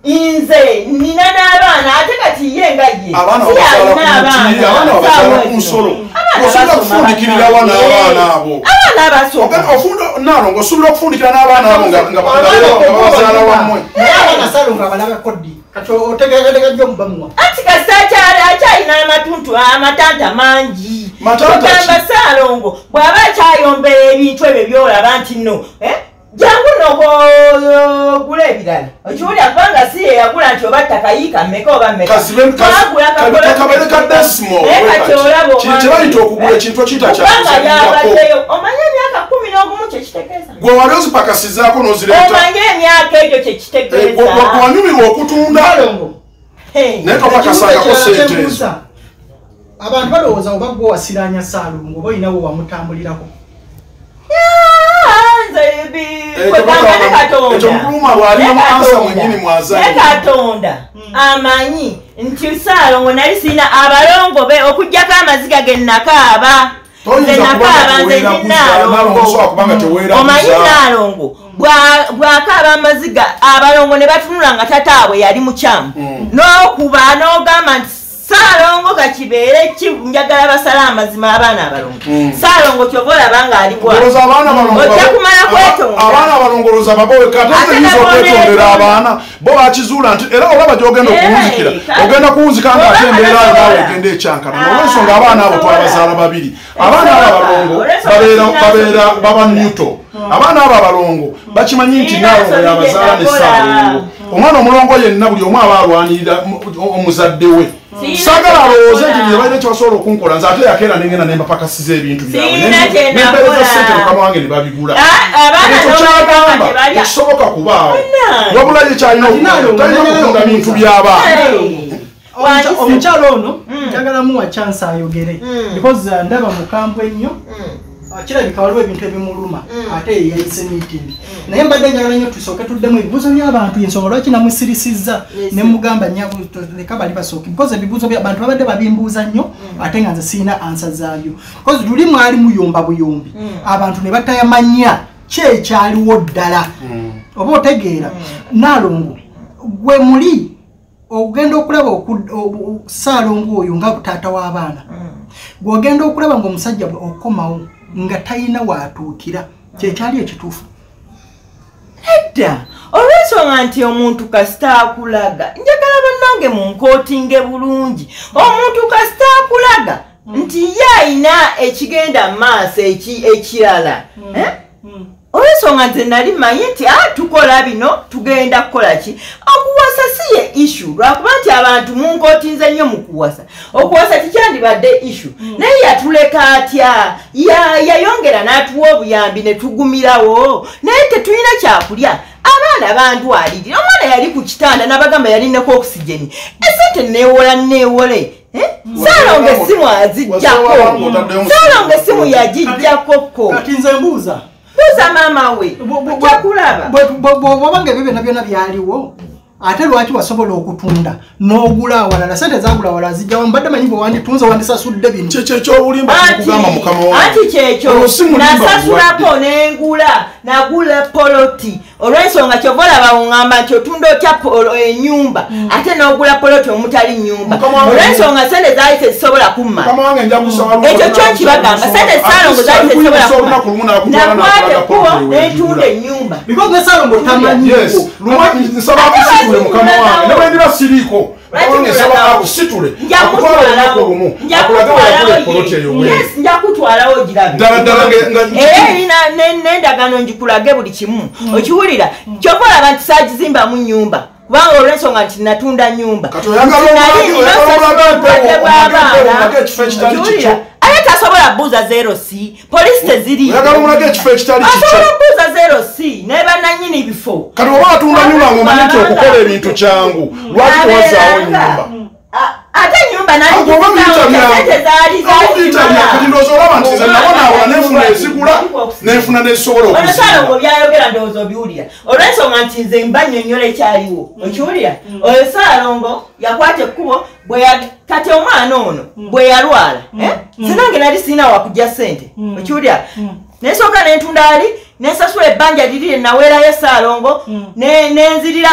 Speaker 5: nze nina n'abaana ate kati ye nga ye.
Speaker 3: Abaana
Speaker 5: alina
Speaker 3: ku nsolo osobola
Speaker 5: basoma
Speaker 3: kufundikirira wa n'abaana abo.
Speaker 5: Abaana abasoma
Speaker 3: naalongo osobola okufundikira n'abaana abo nga babazaala wammwe.
Speaker 5: Anti kasita akyali akyalina amatuntu amatanta mangi? Kugamba saalongo bw'aba akyayombera ebintu ebyo byolaba nti nno eh, jangu nogula ebirala. Okiwulira kubanga si ye yagula nti oba ttaka yiika mmeka oba mmeka?
Speaker 3: Kasibe- kasi-
Speaker 5: Twagula
Speaker 3: kabi-
Speaker 5: kakola-
Speaker 3: kakabere ka decimal,
Speaker 5: Naye
Speaker 3: we
Speaker 5: kati
Speaker 3: kati.
Speaker 5: olaba
Speaker 3: Kino
Speaker 5: omwana-
Speaker 3: kye bayita okugula ekintu ekiyita kya
Speaker 5: Kubanga
Speaker 3: kuzannyirako.
Speaker 5: byabaddeyo omanye emyaka kumi n'ogumu kyekitegeeza
Speaker 3: gwe wali ozipakasizaako n'ozireeta
Speaker 5: omanye emyaka egyo
Speaker 3: Eh,
Speaker 5: kyekitegeeza
Speaker 3: gwe- gwe wanyumirwa okutunda naye topakasangako sente ezo.
Speaker 1: abantu balowooza oba gwe wasiranya saalongo oba olinawo wamutambulirako
Speaker 3: ekyo mukuluma bw'alinamu ansa mwennyini mwazanyi
Speaker 5: katonda amanyi nti saalongo nali sirina abalongo be okugjako amaziga ge nakaaba Nze nze
Speaker 3: Naalongo. teweeraguza.
Speaker 5: omanyi naalongo. Bwa- bw'akaaba amaziga abalongo ne batunula nga tataabwe yali mukyamu n'okuba n'ogamba nti saalongo ekituuka kibeere ki njagala basala amazima abaana abalongo saalongo kyova olaba nga ali bwa
Speaker 3: Olowooza abaana balongo
Speaker 5: ojja
Speaker 3: babo-
Speaker 5: kumala
Speaker 3: aba-
Speaker 5: kwetonda
Speaker 3: abaana abalongoloza baboweka ate
Speaker 5: Ate
Speaker 3: oyinza
Speaker 5: nabo
Speaker 3: okwetondera abaana bo bakizuula nti era olaba gyogenda okuwunzikira ogenda kuwunzika nga ate embeera ayo naawe egenda ekyankana.
Speaker 5: Ah,
Speaker 3: olwensonga abaana abo twabazaala babiri. Abaana abo abalongo babeera baba nyuto abaana abo abalongo bakimanyi nti
Speaker 5: Sinasobola
Speaker 3: naalongo yabazaala ne
Speaker 5: nakola.
Speaker 3: saalongo omwana omulongo yenna buli omu aba alwanirira mu- omuzadde we. Sagala alowooze nti
Speaker 5: kyenakola.
Speaker 3: bye balina kyebasobola okunkola nze ate yakeera nengenda nembapakasiza ebintu byabwe.
Speaker 5: Sina kyenakola.
Speaker 3: nempeereza sente mukama wange ne babigula.
Speaker 5: Ah,
Speaker 3: ekyo kyagamba tekisoboka kubaawo. Wabula ye kyalina talina
Speaker 1: omunyanya
Speaker 3: kutunda bintu by'abaana.
Speaker 1: Omukyalo ono njagala muwa chance ayogere. Because uh, ndaba mukambwe ennyo Uh, kirabika waliwo ebintu ebimuluma ate ye yayise meeting. Naye mbadde njagala nnyo tusooke tuddemu ebibuuzo by'abantu ensonga lwaki namusirisizza? Ne mugamba leka bali basooke. Because ebibuuzo by'abantu babadde babimbuuza nnyo ate nga nze siina ansa zaabyo because luli mwali muyomba buyombi. Abantu ne batayamanya ki ekyaliwo ddala. Oba otegeera? Naalongo gwe muli ogenda okulaba saalongo oyo nga taata w'abaana. Gwogenda okulaba ngaomusajja bwe okomawo nga talina waatuukira kyekyali ekituufu.
Speaker 5: Edda olwensonga nti omuntu kasita akulaga njagala bannange munkootinge bulungi. Omuntu kasita akulaga nti ye ayina ekigenda maaso eki- ekirala. Eh? Olwensonga nze nali manyi nti a tukola bino tugenda kukola ki? Okuwasa si ye issu lwakuba nti abantu munkootinze nnyo mu kuwasa. Okuwasa kikyandibadde issu naye yatuleka atya? Ya- yayongera n'atuwa obuyambi ne tugumirawo. Naye tetulina kyakulya. Abaana bandwalirira omwana yali ku kitanda n'abagamba yalinako okisigeni esente neewola neewole Eh? saalonga essimu azijjako saalonga
Speaker 3: simu.
Speaker 5: essimu yagijjakoko
Speaker 1: kati nze mbuuza
Speaker 5: buuza maama we ojja kulaba
Speaker 1: bwobanga ebyo byonna byonna byaliwo ate lwaki wasobola okutunda? N'ogula awalala sente zagula awalala zijjawo mbadde manyi bwe wanditunze wandisasudde bino.
Speaker 3: Kyekyo ekyobulimba kikugamba mukama
Speaker 5: anti kyekyo nasasulako nengula nagula poloti olwensonga kyova olaba oŋŋamba nti otunda otya enyumba ate n'ogula poloti omutali nyumba olwensonga sente zaali tezisobola
Speaker 3: kusaba
Speaker 5: ekyo kyo nkibagamba sente saalongo zaali tezisobola ekkubo n'entunda
Speaker 3: wegigula.
Speaker 5: ennyumba
Speaker 1: because ne saalongo tamanyiwo
Speaker 3: yes luma nsaba akusitule mukama wange ne bwe ndiba siriiko mukama wange nsaba akusitule akutwala olunaku lumu akulage weyagula epoloti eyo bwe
Speaker 5: njakutwalawo girabe
Speaker 3: ddala ddala nga- nga
Speaker 5: era erina ne- n'endagaano ngikulage buli kimu. Okiwulira kyova olaba nti saagizimbamu nyumba kubanga olwensonga nti natunda nyumba ate tasobola buuza zero c. Polisi teziriiyo
Speaker 3: oyagala omulage ekifo ekitali
Speaker 5: asobola
Speaker 3: kikyo
Speaker 5: buuza zero c. Ne bannanyini bifo
Speaker 3: kati oba atunda nyumba ngaomanyi nti okukola ebintu kyangu lwaki tewazaawo nyumba
Speaker 5: ate nyumba
Speaker 3: Ako oba biyita byangu. kati ndowooza olaba nti nze nabo naawula nenfuna ezigula nenfuna nezisobola
Speaker 5: onosalongo
Speaker 3: okuzimba
Speaker 5: byayogera ndowooza obiwulira. Olwensonga nti nze mbanyonyola ekyaliwo okiwulira? Oyo saalongo yakwata ekkubo bwe ya- kati omwana ono bwe yalwala sinange nali sirina wakujja sente okiwulira? Nensooka nentundaali nensasula ebbanja liri lyenaweerayo saalongo ne- nenzirira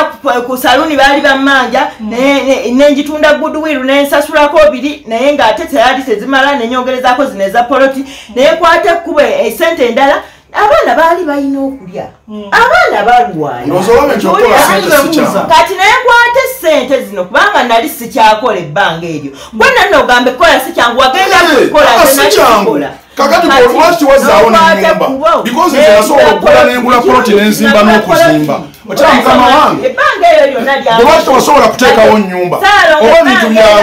Speaker 5: ku- saluni baali bammanja ne- ne- nengitunda goodwill nensasulako biri naye ng'ate teyali tezimala nenyongerezaako zino eza poloti nenkwata ekkubo esente endala abaana baali balina okulya. Abaana balwayo
Speaker 3: ndowooza olaba nti okukola sente si kyangu
Speaker 5: kati naye nkwate sente zino kubanga nali sikyakola ebbanga eryo. Gwe nali nogambe kukola si kyangu wagenda kukola nali sikola.
Speaker 3: Kakati
Speaker 5: Kati,
Speaker 3: lwaki wazaawo
Speaker 5: n'okwata
Speaker 3: nenyumba because nze nasobola okugula nengula poloti nenzimba n'okuzimba. Okyala mukama wange.
Speaker 5: ebbanga eryo lyonna
Speaker 3: bwe lwaki tewasobola kuteekawo nyumba oba ebintu byawe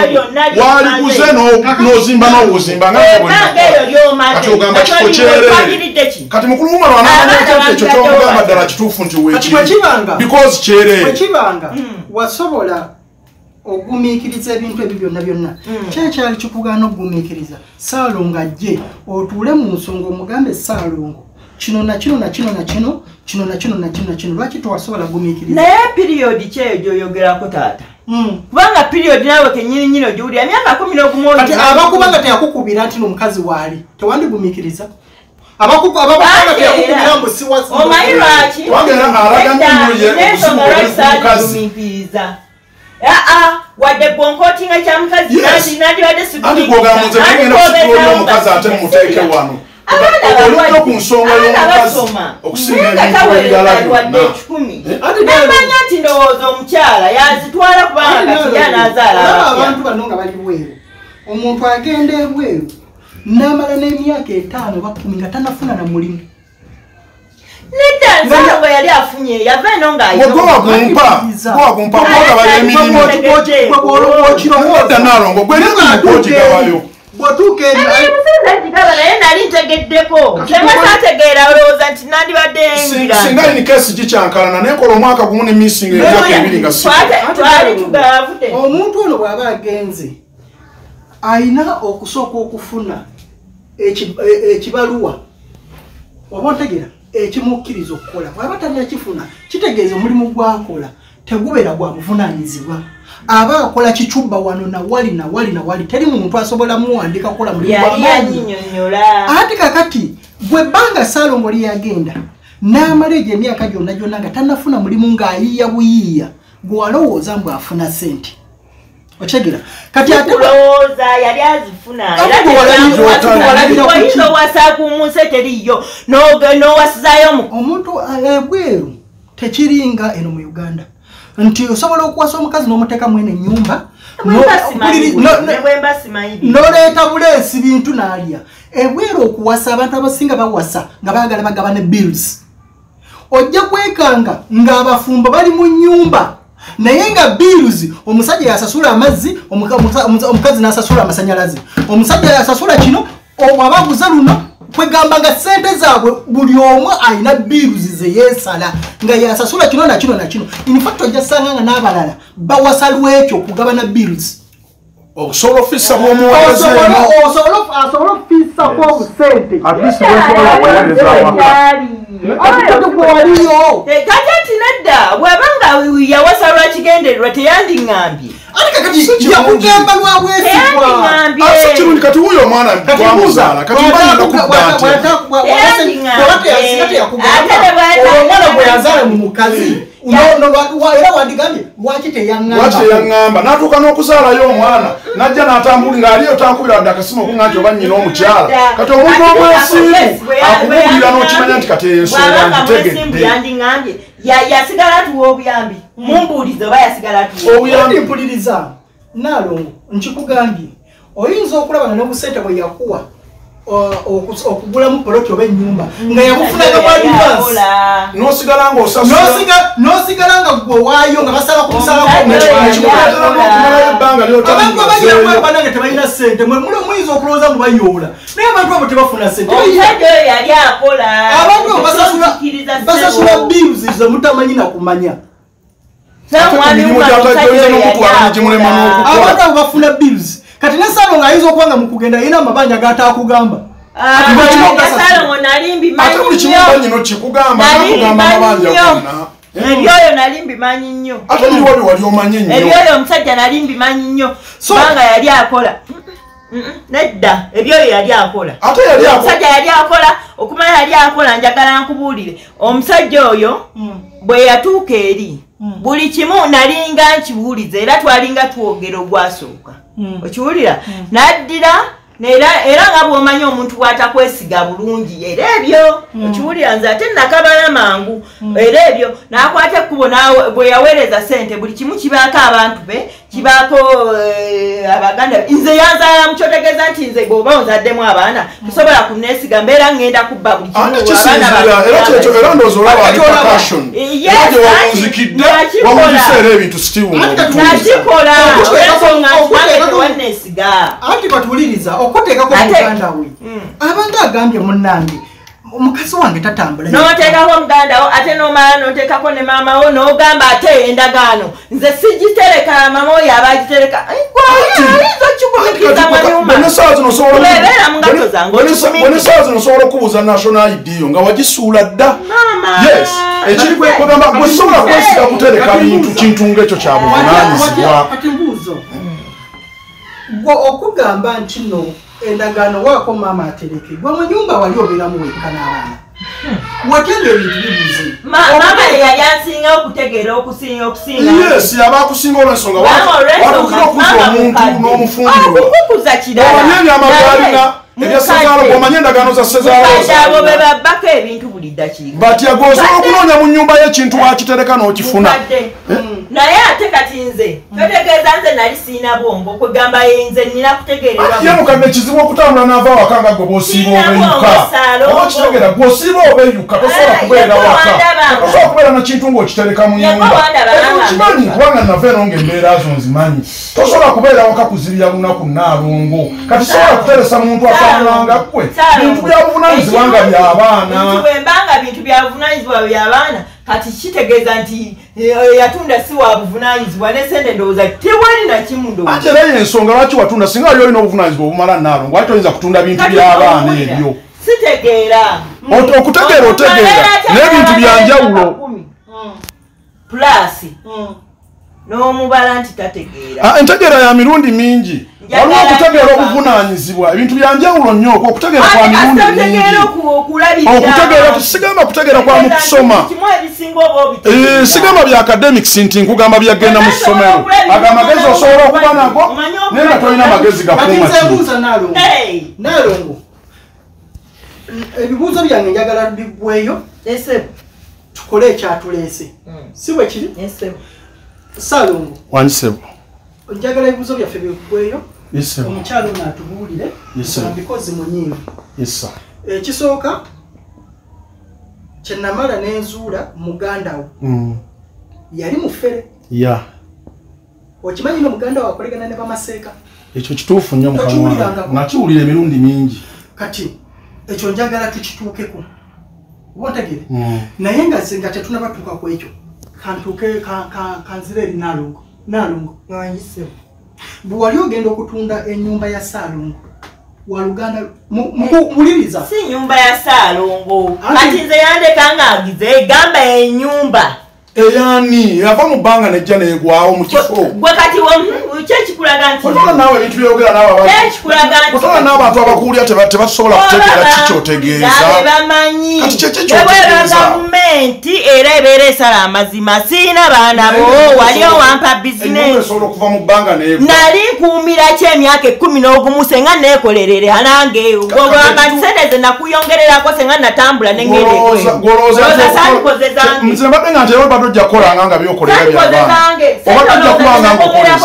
Speaker 3: waliguze no- n'ozimba n'obuzimba nga
Speaker 5: ebbanga eryo lyomaze
Speaker 3: kati ogamba kifo kyerere kati mukulu wumala wanamanyakati ekyo kyomugamba ddala kituufu nti
Speaker 1: kibanga.
Speaker 3: because kyerere
Speaker 1: wasobola ogumiikiriza ebintu ebyo byonna byonna. Kyekyali kikugaana okugumiikiriza saalongo ajje otuule mu nsonga omugambe saalongo. Kino nakino nakino nakino kino nakino nakino nakino lwaki tewasobola kugumiikiriza
Speaker 5: naye piriyodi kyeyo gyoyogerako taata.
Speaker 1: Mm.
Speaker 5: kubanga piriyodi naawe kenyininyini ogiwulira emyaka kumi n'ogumu
Speaker 1: kati abakubanga teyakukubira nti n'omukazi waali tewandigumiikiriza?
Speaker 5: Omanyi lwaki?
Speaker 3: Obuzibu
Speaker 5: lwaki saagigumiikiriza aa wadde gwonkootinga kya mukazi nandibadde
Speaker 3: omukazi ate mumuteeke wano. Oludde ku nsonga y'omukazi okusinga ebintu ebirala byonna.
Speaker 5: namanya nti ndowooza omukyala yazitwala kubanga kati yanazaala
Speaker 1: Laba
Speaker 5: abapya.
Speaker 1: abantu bano nga bali bweru. Omuntu agenda ebweru n'amala n'emyaka etaano oba kumi nga tanafuna na mulimu
Speaker 5: nedda bwe yali afunye yava eno
Speaker 3: gwe gwe wagumpa gwe wagumpa kwagabala emirimu edda naalongo gwe nemirimu gwogigabayo
Speaker 1: bwatuuka
Speaker 5: gigaba naye nali ntegeddeko kyemasategeera olowooza nti nandibadde
Speaker 3: Si- singa ini kesi gikyankalana nenkola omwaka gumu ne missing emyaka ebiri nga
Speaker 1: omuntu ono bw'aba agenze ayina okusooka okufuna eki- e- ekibaluwa oba ontegera ekimukkiriza okukola. Bw'aba tannakifuna kitegeeza omulimu gwakola tegubeera gwa buvunaanyizibwa. Aba akola kicubba wano nawali nawali nawali teri muntu asobola muwandika kukola mulimu gw'amaanyi ate kakati gwe bbanga saalongo lyagenda n'amala egyo emyaka gyonna gyonna nga tannafuna mulimu ng'ayiiya buyiiya gwe walowooza mbw afuna sente okitegera kati ate
Speaker 5: kulowooza yali azifuna owasa ku munsi teriyo n'owasizaayo mu
Speaker 1: omuntu ebweru tekiringa eno mu uganda. Nti osobola okuwasa omukazi n'omuteeka mwene ennyumba noleeta buleesi bintu n'alya. Ebweru okuwasa abantu abasinga bawasa nga baagala bagaba ne bills. Ojja kwekanga ng'abafumbo bali mu nyumba naye nga bills omusajja yasasula amazzi omukazi n'asasula amasanyalaze. Omusajja yasasula kino abaguza luno kwegamba nga sente zaabwe buli omu alina bills zeyeesala nga yasasula kino nakino nakino infact ojja sanga nga n'abalala bawasa lwekyo okugabana bills
Speaker 3: okusobola ofisa bw'omuweerezeemu
Speaker 1: asobola okufiisako obusente waliyo
Speaker 5: kati ati nedda bw'abanga yawasa lwakigendererwa teyandiŋŋambye
Speaker 1: yakugamba lwa bwesigwa
Speaker 5: teyandiŋŋambye
Speaker 3: Ah, si kirungi kati wuyo omwana twamuzaala kati mbayinza kudda nti
Speaker 1: omwana gwe yazaala mu mukazi era wandigambye lwaki teyaŋŋamba
Speaker 3: n'atuuka n'okuzaalayo omwana n'ajja n'atambuli ng'aliyo tankubira wadde akasimu okuŋa nti oba nnyina omukyala kati omuntu omwesimbu akubuulira n'okimanya nti kati eyo ensonga ngitegedde
Speaker 5: yandiŋŋambye yasigala atuwa obuyambi. Mumbuulize oba yasigala atuwa
Speaker 3: Obuyambi-
Speaker 1: Oyandi mpuliriza. Naalongo nkikugambye. Oyinza okulabana n'obusente bwe yakuwa okugulamu poloti oba ennyumba nga yabufunaga mu advance
Speaker 3: n'osigala
Speaker 1: n'osigala nga gwe waayo nga basala ku musalako
Speaker 5: Omusajja oyo
Speaker 3: ekikuleetera n'okumalayo ebbanga
Speaker 1: abantu abagira
Speaker 3: lyotalingazeeyo
Speaker 1: kwebana nga tebalina sente muyinza okulowooza mu bayoola naye abantu abo tebafuna sente
Speaker 5: omusajja oyo yali akola.
Speaker 1: Abantu abo basasula- bills zemutamanyi nakumanya abantu abo bafuna bills kati ne salo ng'ayinza okuba nga mu kugenda yina amabanja g'ataakugamba
Speaker 5: Ah,
Speaker 3: ate buli kimu
Speaker 5: nnyo.
Speaker 3: banyino kikugamba nakugamba amabanja gonna.
Speaker 5: Ebyoyo nali mbimanyi nnyo.
Speaker 3: Ate ndi wali wali omanye nnyo.
Speaker 5: Ebyoyo omusajja nali mbimanyi nnyo kubanga yali akola. Nedda ebyoyo yali akola.
Speaker 3: Ate yali
Speaker 5: omusajja yali akola okumala yali akola njagala nkubuulire. Omusajja oyo bwe yatuuka eri buli kimu nalinga nkibuuliza era twalinga twogera ogwasooka okiwulira naddira Era era nga bw'omanyi omuntu bw'atakwesiga bulungi era ebyo okiwulira nze ate nakabala mangu era ebyo n'akwata ekkubo bwe yaweereza sente buli kimu kibaako abantu be kibaako eh, abaganda nze yanzaala mu kyotegeeza nti nze bw'oba onzaddemu abaana tosobola kunneesiga mbeera ngenda kubba buli kimu
Speaker 3: ate
Speaker 5: abaana
Speaker 3: kisinzira
Speaker 5: bange
Speaker 3: era kyekyo era ndowooza olaba ali
Speaker 1: Ate olaba.
Speaker 3: percussion
Speaker 5: Yes,
Speaker 3: era gye
Speaker 5: anti
Speaker 3: wawunzikidde
Speaker 5: nakikola.
Speaker 3: wawunzise era ebintu sitiwunga
Speaker 1: Ate kati-
Speaker 5: nakikola
Speaker 1: Okuteekako- muganda we. Abantu agambye munnange omukazi wange tatambula
Speaker 5: n'oteekako muganda wo ate n'omala n'oteekako ne maama wo n'ogamba ate endagaano nze sigitereka mama oyo aba agitereka. Ai, gwe ayinza okikumikiza manyuma
Speaker 3: bwenesaa zino osobola okubuuza national id yo nga wagisuula dda.
Speaker 5: Maama.
Speaker 3: yes. Ekiri kwe- kwegamba gwe sobola kwesiga kutereka bintu kintu ng'ekyo kya buvunanyizibwa.
Speaker 1: kati mbuuzo gwe okugamba nti no endagaano waako maama atereke. Gwe mu nyumba wali obeeramu wekka n'abaana. Watya ngaebintu bibuze.
Speaker 5: Ma- mama ye yali ansinga okutegeera okusinga okusinga.
Speaker 3: Yes abakusinga olwensonga.
Speaker 5: Mama olw'ensonga,
Speaker 3: watukira okuza
Speaker 5: mama
Speaker 3: omuntu
Speaker 5: mukadde.
Speaker 3: n'omufundiro
Speaker 5: okukukuza kirala.
Speaker 3: Omanye ebyama byalina
Speaker 5: Naye,
Speaker 3: ebya sezaalo
Speaker 5: mukadde.
Speaker 3: omanye endagaano za sezaalo
Speaker 5: mukadde abo be babbako ebintu buli ddakiika.
Speaker 3: Batya gwosobola okunoonya mu nyumba y'ekintu wakitereka n'okifuna.
Speaker 5: Naye ate kati nze totegeeza nze nali siina bwongo kwegamba nze nina kutegeerera
Speaker 3: ye mukadde kizibu okutambula n'ava waka nga gwe bw'osiiba obeyuka oba kitegeera gw'osiiba obeyuka tosobola kubeera waka. tosobola kubeera na kintu ng'okitereka mu
Speaker 5: Ye
Speaker 3: nyumba.
Speaker 5: gwandaba,
Speaker 3: Ekyo
Speaker 5: banga
Speaker 3: kimanyi
Speaker 5: mbeka.
Speaker 3: kubanga nava eno ng'embeera zo nzimanyi. Tosobola kubeera waka kuzibya lunaku naalongo kati sobola kuteresa muntu afaananga ggwe. Bintu bya buvunanyizibwa nga by'abaana
Speaker 5: bwembanga bintu bya buvunanyizibwa by'abaana kati kitegeeza nti eh, yatunda si wa buvunanyizibwa ne sente ndowooza tewali na kimu ndowooza.
Speaker 3: Ate era y'ensonga lwaki watunda? Singa wali olina obuvunanyizibwa obumala naalongo ate oyinza kutunda bintu by'abaana ebyo.
Speaker 5: sitegeera.
Speaker 3: Ot- okutegeera otegeera. naye bintu byanjawulo
Speaker 5: pulasi n'omubala nti tategeera.
Speaker 3: Ah, entegeera ya mirundi mingi waliwo okutegeera
Speaker 5: nnyo
Speaker 3: obuvunanyizibwa ebintu byanjawulo nnyo okwo okutegeera kwa mirundi okutegeera sigamba kutegeera kwa mu kusoma Eh, sigamba bya academics nti nkugamba byagenda mu ssomero. ago amagezi osobola okuba nago naye nga tolina magezi gakuuma
Speaker 1: ebibuuzo byange njagala biggweyo
Speaker 5: ese-
Speaker 1: tukole ekyatuleese. Si bwe kiri?
Speaker 5: Ese-
Speaker 1: saalongo
Speaker 3: wanyisebo
Speaker 1: njagala ebibuuzo byaffe biggweyo omukyalo ono atubuulire
Speaker 3: Yes, sir.
Speaker 1: bikozi mu nyimbi
Speaker 3: yesa
Speaker 1: ekisooka kyenamala nenzuula muganda wo.
Speaker 3: Mm,
Speaker 1: yali mufere.
Speaker 3: Ya.
Speaker 1: Okimanyi nga muganda wo akolegana ne bamaseeka?
Speaker 3: Ekyo kituufu nnyo nakiwulira emirundi mingi.
Speaker 1: Kati ekyo njagala tukituukeko. Oba ontegere
Speaker 3: Mm.
Speaker 1: naye nga ze nga tetunabatuuka ku ekyo kantuuke ka- ka- kanzire eri naalongo naalongo bwe wali ogenda okutunda ennyumba ya saalongo waluganda muliriza.
Speaker 5: si nyumba ya saalongo.
Speaker 1: Ati-
Speaker 5: kati nze yandeka ngaagize gamba enyumba
Speaker 3: eyani yava mu bbanga nejja negwawo mu kifo.
Speaker 5: Gwe kati nti
Speaker 3: naawe ebintu
Speaker 5: nti-
Speaker 3: n'abantu abakuwulira teba- tebasobola kutegeera kikyotegeeza
Speaker 5: Nabe bamanyi
Speaker 3: Kati kye- kye
Speaker 5: Bwe bweba
Speaker 3: kyotegeeza.
Speaker 5: gavumenti era ebeera esala amazima siina baana bo. Wali owampa
Speaker 3: ennyumba
Speaker 5: bizinesi
Speaker 3: esobola okuva mu bbanga negwa
Speaker 5: nali nkuumira ki emyaka ekkumi n'ogumu senga neekolerera nange ogamba nti sente ze nakuyongererako senga natambula
Speaker 3: mbadde nga nti ojja kukolanga nga byokolera obadde ojja kubanga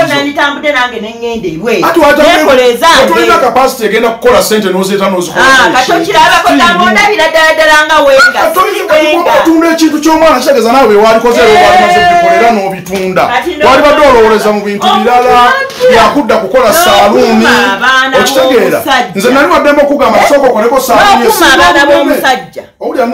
Speaker 5: nanditambudde nange neŋŋenda nekole zange
Speaker 3: watolina kapasiti egenda kukola sente nozeeta
Speaker 5: Ah, kati okirabako nangondabira ddala ddala nga wenga wenga
Speaker 3: otunda ekintu ky'omwana kitegeeza naawe bewalikoze era walimaze bikolera n'obitunda.
Speaker 5: Kati ndo-
Speaker 3: wali badde olowoleza mu bintu birala
Speaker 5: Omusajja.
Speaker 3: byakudda kukola saaluuni
Speaker 5: abaana
Speaker 3: okitegeera. nze nali waddemu okugamba tusooka okoleko saaluuni
Speaker 5: n'okuma abaana b'omusajja.
Speaker 3: Owulira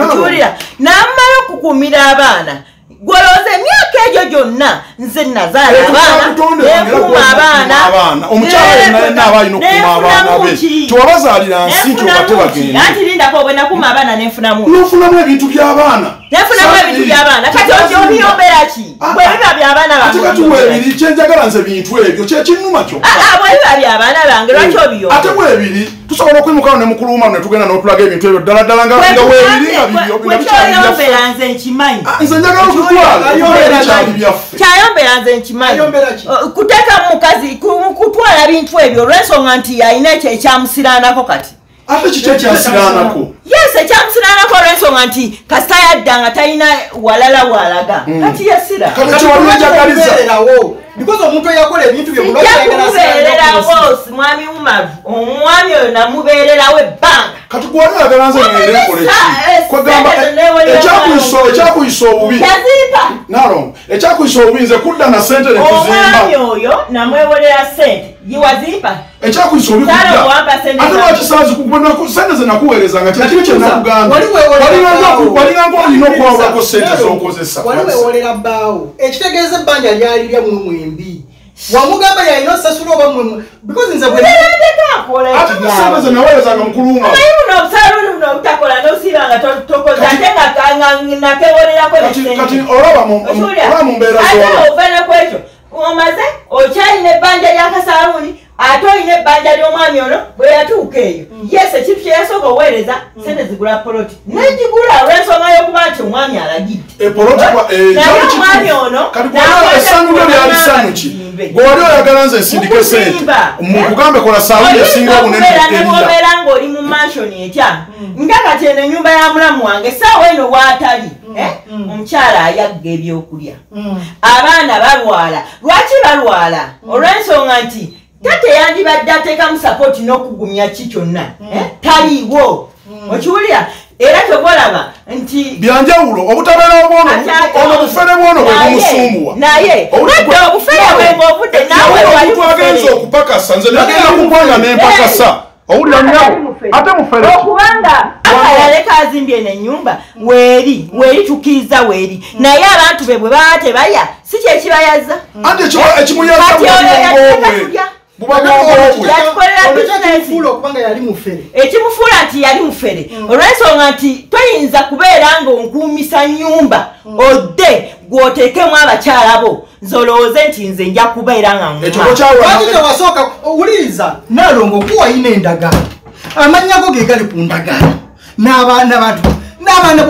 Speaker 5: namala okukuumira abaana gwolowooza emyaka egyo gyonna nze nazaala abaana nekuuma abaana.
Speaker 3: omukyala yenna yenna aba alina okukuuma abaana be.
Speaker 5: ki?
Speaker 3: tewabazaalira nsi nti obate bagende
Speaker 5: anti lindako bwe nakuuma abaana nenfunamu
Speaker 3: nofunamu ebintu by'abaana
Speaker 5: nenfunamu ebintu by'abaana. Kati ojo obiyombera ki? Bwe biba by'abaana
Speaker 3: ate
Speaker 5: bange
Speaker 3: webiri kyenjagala nze bintu ebyo kyekinnuma kyokka
Speaker 5: Ah, ah, bwe biba by'abaana bange lwaki
Speaker 3: ate
Speaker 5: obiyombera
Speaker 3: bwebiri tusobola okwimukawo ne mukuluma ne tugenda n'otulaga ebintu ebyo ddala ddala nga byaffe.
Speaker 5: kyoyombera nze nkimanyi.
Speaker 3: Ah, nze njagala okutwala
Speaker 1: Ayombera
Speaker 3: bikyali
Speaker 1: ki?
Speaker 3: byaffe.
Speaker 5: Kyayombera nze nkimanyi? Uh, kuteeka mukazi ku- kutwala bintu ebyo olw'ensonga nti alina ekyo ekyamusiraanako kati
Speaker 3: ate kiki ekyasiraanako
Speaker 5: yes ekyamusiraanako olw'ensonga nti kasita yadda nga talina walala walaga. Kati yasira.
Speaker 3: Kati enjagaliza
Speaker 1: okubeererawo because omuntu eyakola ebintu bye
Speaker 5: sijja kumubeererawo si mwami wumavu omwami oyo namubeererawo ebbanga.
Speaker 3: Kati gwali ayagala nze
Speaker 5: Eh, zeneewolera
Speaker 3: ekyakuyisa obubi. Nalongo. Ekyakuyisa obubi nze kudda na sente ne
Speaker 5: omwami
Speaker 3: tuzimba
Speaker 5: oyo namwewolera sente yiwazimpa
Speaker 3: ekyakuyisa obubi
Speaker 5: Saala
Speaker 3: kudda
Speaker 5: owampa sente
Speaker 3: ate
Speaker 5: zange.
Speaker 3: lwaki saazi kugwenaku sente ze nakuweerezanga kyekiri
Speaker 1: Kati kuza,
Speaker 3: kyenakugamba
Speaker 1: wali weewolera bbaawo.
Speaker 3: walinganga olina okwawulako sente z'okozesa
Speaker 1: wali weewolera bbaawo. Ekitegeeza ebbanja lyali lya mwe mwembi wamugamba yalina osasula oba mwe because nze bwe
Speaker 5: Yandeka akola
Speaker 3: ate ne sente ze naweerezanga mukuluma
Speaker 5: omanyi buno obusalo buno obutakola nosiiba nga to- tokoze ate nga ka- nga nakewolerako
Speaker 3: kati kati olaba mu olaba mu mbeera
Speaker 5: ate
Speaker 3: z'olaba
Speaker 5: ova nekwekyo omaze okyalina ebbanja lyakasaluuni ate olina ebbanja ly'omwami ono bwe yatuuka eyo. Yes ekintu kye yasooka oweereza sente zigula poloti. Negigula olw'ensonga y'okuba nti omwami alagidde.
Speaker 3: Epolotibwa
Speaker 5: naye omwami ono
Speaker 3: gwali oyagala nze nsindike sente mukugambe kola saaluni esinga obunene
Speaker 5: ne
Speaker 3: eriya
Speaker 5: bwobeera ng'oli mu mansioni etya? Nga kati eno ennyumba ya mulamu wange saawa eno waatali eh, omukyala ayagga ebyokulya. Abaana balwala. Lwaki balwala? Olw'ensonga nti tate yandibadde ateekamu sapooti n'okugumya ki kyonna eh, taliiwo. Okiwulira era kyobalaba nti
Speaker 3: byanjawulo obutabeera obwono ono bufere bwono bwe bumusumbuwa
Speaker 5: naye obudde obufere bwe ng'ovudde naawe wali
Speaker 3: omuntu agenza okupakasa nze nagenda kugwanga nempakasa owulira nyabo ate mufere
Speaker 5: okubanga aka yaleka azimbye eno ennyumba weeri weeri tukkiriza weeri. Naye abantu be bwe baba tebalya si kyekibayaza
Speaker 3: anti ekimuyaza
Speaker 5: Ekimufuula nti yali mufere. Olw'ensonga nti toyinza kubeera ng'onkuumisa nnyumba odde gw'oteekemu abakyala bo nze olowooze nti nze nja kubeera nga
Speaker 3: ekyo
Speaker 5: nwa
Speaker 1: lwaki
Speaker 3: bwekyawa
Speaker 1: tewasooka owuliriza nalongo kuwayina endagala. Amannya go ge gali ku ndagala. N'abaana bantu n'abaana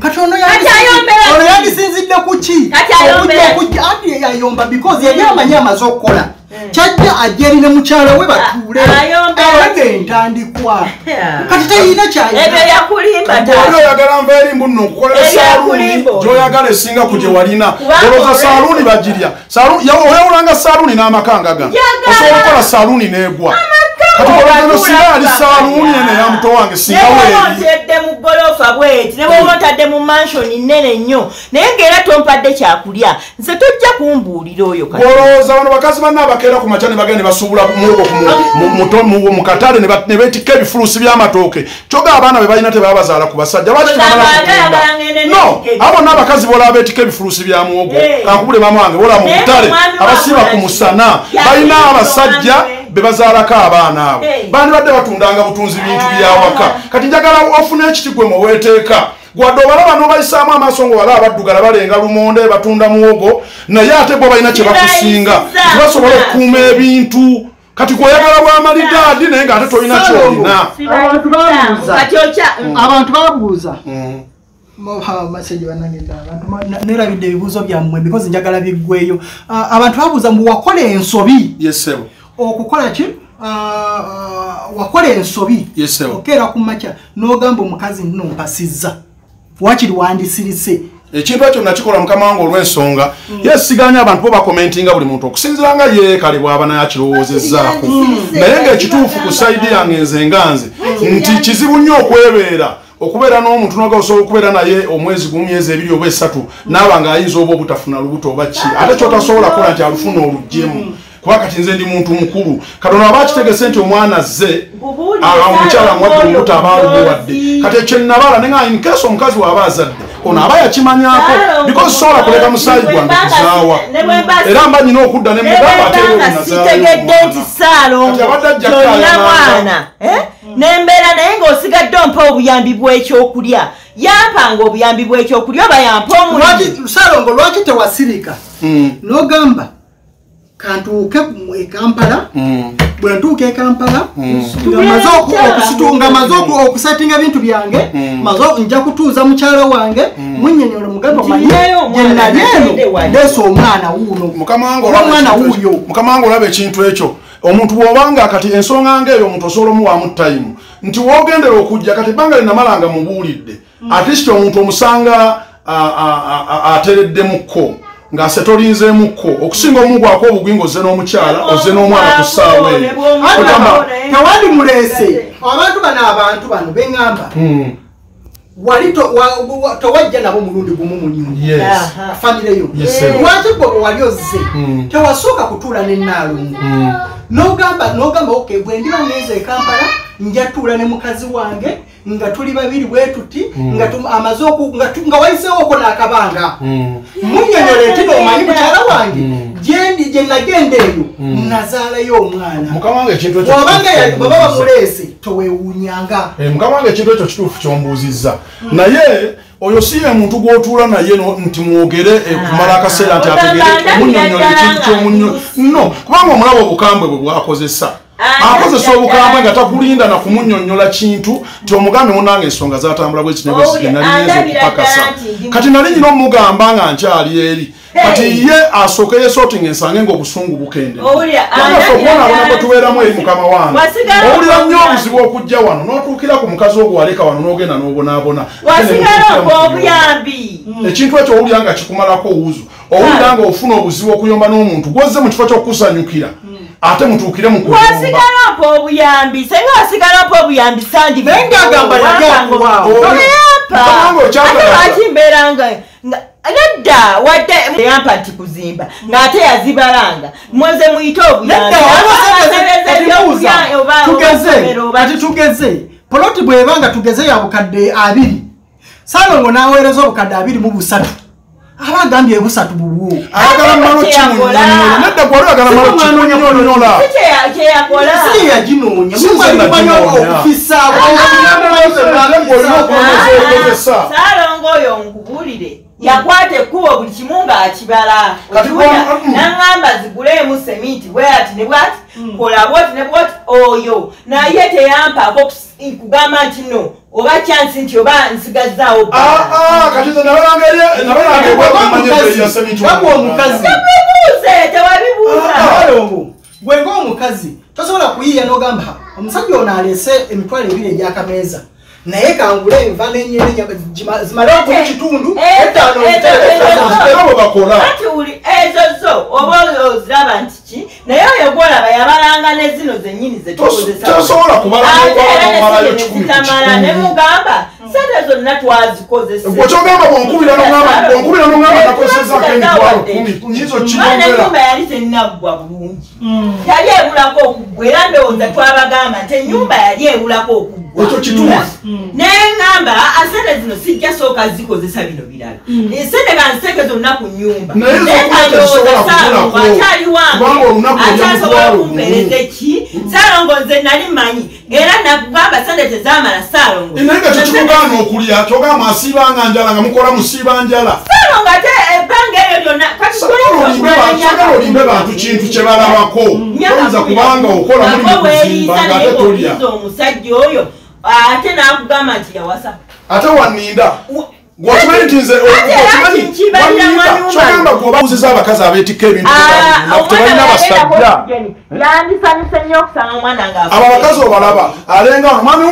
Speaker 1: kati ono
Speaker 5: Kati
Speaker 1: ono
Speaker 5: ki?
Speaker 1: yandisinzidde ku ki? Ati yayomba because yali amanyi amaze okukola. Kyajja ajja eri ne mukyala we batuule. Alaga entandikwa. Kati tayina
Speaker 5: ebyo
Speaker 1: kyayina
Speaker 5: yakulimba
Speaker 3: oli
Speaker 5: taata.
Speaker 3: oyagala nva eri mbuno
Speaker 5: akulimba oli.
Speaker 3: gyoyagala esinga ku gye walina.
Speaker 5: Kubanga
Speaker 3: olowooza saaluuni bagirya. Oyawulanga saaluuni n'amakanga
Speaker 5: Njagala.
Speaker 3: osobola okukola saaluuni n'egwa kati olowooza singa yali saaluuni eno eya muto wange singa
Speaker 5: ne bwoba
Speaker 3: weeri.
Speaker 5: otedde mu ggoloofa bweti ne bwoba otadde mu mansioni nnene nnyo naye ng'era tompadde kyakulya nze tojja kumbuulira oyo kati.
Speaker 3: olowooza bano bakazi banna abakeera ku makya ne bagenda ne basuubula muwogo ku mu- katale ne beetikka ebifuluusi by'amatooke kyoga abaana be balina tebaba bazaala ku basajja no abo bonna abakazi bola beetikka ebifuluusi bya muwogo kankubule mama wange bola mu butale.
Speaker 5: waabula
Speaker 3: ku musana. Balina abasajja
Speaker 5: we.
Speaker 3: be bazaalako abaana abo bandibadde batundanga butunzi bintu
Speaker 5: Ah.
Speaker 3: byawaka kati njagala ofune ekiti gwe muweeteeka. Gwadde obalaba n'obayisaamu amaaso nga wala abaddugala balenga lumonde batunda muwogo naye ate bo balina kye bakusinga. Tebasobola okukuuma ebintu. Kati gweoyagala bwamalidaadi naye ng'ate tolina kyolina.
Speaker 1: Abantu babuuza abantu maseji banagenda abantu ma- na- nerabidde ebibuuzo byammwe because njagala biggweyo abantu babuuza mbu wakola ensobi.
Speaker 3: Yesebo
Speaker 1: okukola ki? Ah, ah, wakola ensobi. Okeera ku makya n'ogamba omukazi nno mpasizza. Wakiri wandisirise
Speaker 3: ekintu ekyo nakikola mukama wange olw'ensonga. Yesiganya abantu bo bakomentinga buli muntu okusinzira nga yeekale bw'aba naye akirowoozezzaako naye ng'ekituufu ku sayidi yange nze nga nze nti kizibu nnyo okwebeera. Okubeera n'omuntu noga osobola okubeera naye omwezi gumu myezi ebiri oba esatu naaba ng'ayinza oba obutafuna lubuto oba ki? Ate kyotasobola kukola nti alufuna olugjemu kuba kati nze ndi muntu mukulu. Katonda aba akitegese nti omwana azze
Speaker 5: Bubuulire
Speaker 3: omukyala
Speaker 5: saala
Speaker 3: mwadde olubuto aba alubuwadde
Speaker 5: omuloozi.
Speaker 3: kati ekyo nabala nenga inkesi omukazi waaba azadde ono aba yakimanyako. Because sobola kuleka musaayi gwange kuzaawa. era mba nyina okudda ne mugamba ate ewe
Speaker 5: nebwembanga sitegedde nti saalongo
Speaker 3: kukaya
Speaker 5: mwana eh? nembeera naye ng'osigadde ompa obuyambi bw'ekyokulya. Yampanga obuyambi bw'ekyokulya oba yampa omulimu
Speaker 1: lwaki salongo lwaki tewasirika? N'ogamba kantuuke e kampala bwe ntuuka e kampala nga maze okusitu- nga maze oku- okusetinga ebintu byange maze nja kutuuza mukyala wange
Speaker 5: omwana,
Speaker 1: gyenali
Speaker 5: nagende
Speaker 1: eno
Speaker 5: wali.
Speaker 1: ndeesa omwana wuuno.
Speaker 3: Mukama wange
Speaker 1: oba
Speaker 3: olaba
Speaker 1: omwana
Speaker 3: ekintu ekyo.
Speaker 1: wuuyo.
Speaker 3: mukama wange olaba ekintu ekyo. Omuntu bw'obanga kati ensonga ngaeyo omuntu osobola omuwaamu tayimu nti woogendera okujja kati ebbanga linamala nga mubuulidde ate kiti omuntu omusanga atereddemukko ng'ase tolinzeemukko okusinga omugwako obugwi ng'ozze n'omukyala ozze n'omwana ku ssaawa eyo.
Speaker 1: Tewali muleese. Abantu bano abantu bano beŋŋamba wali to- wa- wa- tewajja nabo mulundi gumu mu nyumba
Speaker 3: yes.
Speaker 5: Aha.
Speaker 1: famire yo. Lwaki gwe bwe wali ozze?
Speaker 3: Mm.
Speaker 1: tewasooka kutuula ne naalungu n'ogamba n'ogamba ok bwe ndiba ngenza e kampala njatuula ne mukazi wange nga tuli babiri bwe tuti nga tu- amaze nga wayiseewoko n'akabanga. Munyonyola eti noomanyi mukyala wange gyendi gye nagenda eyo nazaalayo omwana. Bwobanga bamuleese towewuunyanga.
Speaker 3: Eh, mukama wange ekintu ekyo kituufu kyombuuzizza. Naye oyo si ye muntu gw'otuula naye nti mwogere eh, kumala akaseera nti ategere
Speaker 5: ndabira
Speaker 3: omunyonyola ekintu kyomunyo no kubanga omulaba obukambwe bwe bwakozesa akozesa obukambwe nga takulinda na kumunyonyola kintu ti omugambe munange ensonga zatambula bwe
Speaker 5: Owulira,
Speaker 3: kinebwe nali nyinza
Speaker 5: andabira
Speaker 3: okupakasa
Speaker 5: nti
Speaker 3: kati nali nyina omugamba nga nkyali eri. Kati ye asooke yesooti ngensange ngaobusungu bukende
Speaker 5: Owulira,
Speaker 3: kubanga ffe
Speaker 5: andabira
Speaker 3: okubonaabona
Speaker 5: ddala
Speaker 3: bwe tubeeramu eri
Speaker 5: nti-
Speaker 3: mukama wange. Owulira nnyo obuzibu okujja wano n'otuukira ku mukazi ogwo waleka wano n'ogenda n'obonaabona.
Speaker 5: Ok'obuyambi
Speaker 3: ekintu ekyo owulira nga kikumalako owuzu owulira nga ofuna obuzibu okuyomba n'omuntu gwozze mu kifo ky'okusanyukira ate mutuukire mu kuyomba
Speaker 5: wasigala mpa obuyambi senga wasigala mpa obuyambi sandi
Speaker 1: Naye ng'agamba yali akuwaawo.
Speaker 3: Mukama wange
Speaker 5: ate
Speaker 3: okyagala.
Speaker 5: lwaki mbeera nga nedda wadde yampa nti kuzimba ng'ate yazibalanga. Mweze muyite obuyambi.
Speaker 1: Tugeze poloti bweba nga tugeze ya bukadde abiri. Salongo n'aweereza obukadde abiri mu busatu aba agambye busatu bubwo
Speaker 3: ayagala mmalo kimunyonyola nedda gwali oyagala mmalo kimunyonyola
Speaker 5: Si
Speaker 1: yaginoonya
Speaker 3: naginoonya.
Speaker 1: okufisa
Speaker 3: okulowooza ebikozesa.
Speaker 5: saalongo oyo nkubuulire yakwata ekkubo buli kimu ng'akibala Okiwulira?
Speaker 3: kwa- mm.
Speaker 5: naŋŋamba ziguleemu semiti bwe ati ne bwati kola bwoti ne bwoti oyo. Naye teyampaako kugamba nti no oba kyansi nti oba nsigazaawo
Speaker 3: ya semiti
Speaker 1: Wabwa omukazi
Speaker 5: tewabibuuza.
Speaker 1: Gwe tosobola kuyiiya n'ogamba "Ha, omusajja ono alese emitwalo ebiri egyakameeza naye kangula enva nenyeri zimale okuli kitundu
Speaker 5: Ezo-
Speaker 1: etaano
Speaker 5: ezo- ezo- zo oba oziraba nti ki? Naye oyo gwolaba yabalanga ne zino zennyini zetukozesa
Speaker 3: tosobola kubala
Speaker 5: ate
Speaker 3: n'obwala
Speaker 5: era
Speaker 3: n'omalayo
Speaker 5: nesente
Speaker 3: kikumi ku
Speaker 5: nezitamala ne
Speaker 3: kikumi.
Speaker 5: mugamba sente zonna twazikozesa
Speaker 3: bwekyogamba bwonkubira nogamba bwonkubira nogamba nakozesezako emitwalo kumi nyinza
Speaker 5: Mwana
Speaker 3: okiyongera
Speaker 5: ennyumba yali tennaggwa bulungi. Yali ebulako okuggwa era ndowooza twabagamba nti ennyumba yali ebulako okuggwa.
Speaker 3: Kituufu.
Speaker 5: neŋŋamba asente zino sijja sooka zikozesa bino birala. Esente kanziteeke zonna ku nyumba
Speaker 3: Naye zokuna tezisobola kugulako.
Speaker 5: akyali
Speaker 3: Kubanga olunaku mutwalo
Speaker 5: kumpeereza eki? Saalongo nze nali manyi era nakugamba sente tezamala saalongo
Speaker 3: naye nga tekikugaana okulya? Kyogamba asiibanga njala nga mukola musiiba njala
Speaker 5: saalongo ate ebbanga eryo lyonna
Speaker 3: sagala olimbe bantu kintu kye balabako oyinza kubanga okola mulimu kuzimba ng'ate tolya
Speaker 5: omusajja oyo ate nakugamba nti yawasa.
Speaker 3: Ate waninda gwokimanyi nti nze kyogamba gwobabuziza abakazi abeetikka ebintu tebalina
Speaker 5: nnyo okusanga omwana
Speaker 3: abo abakazi obalaba alenga mwami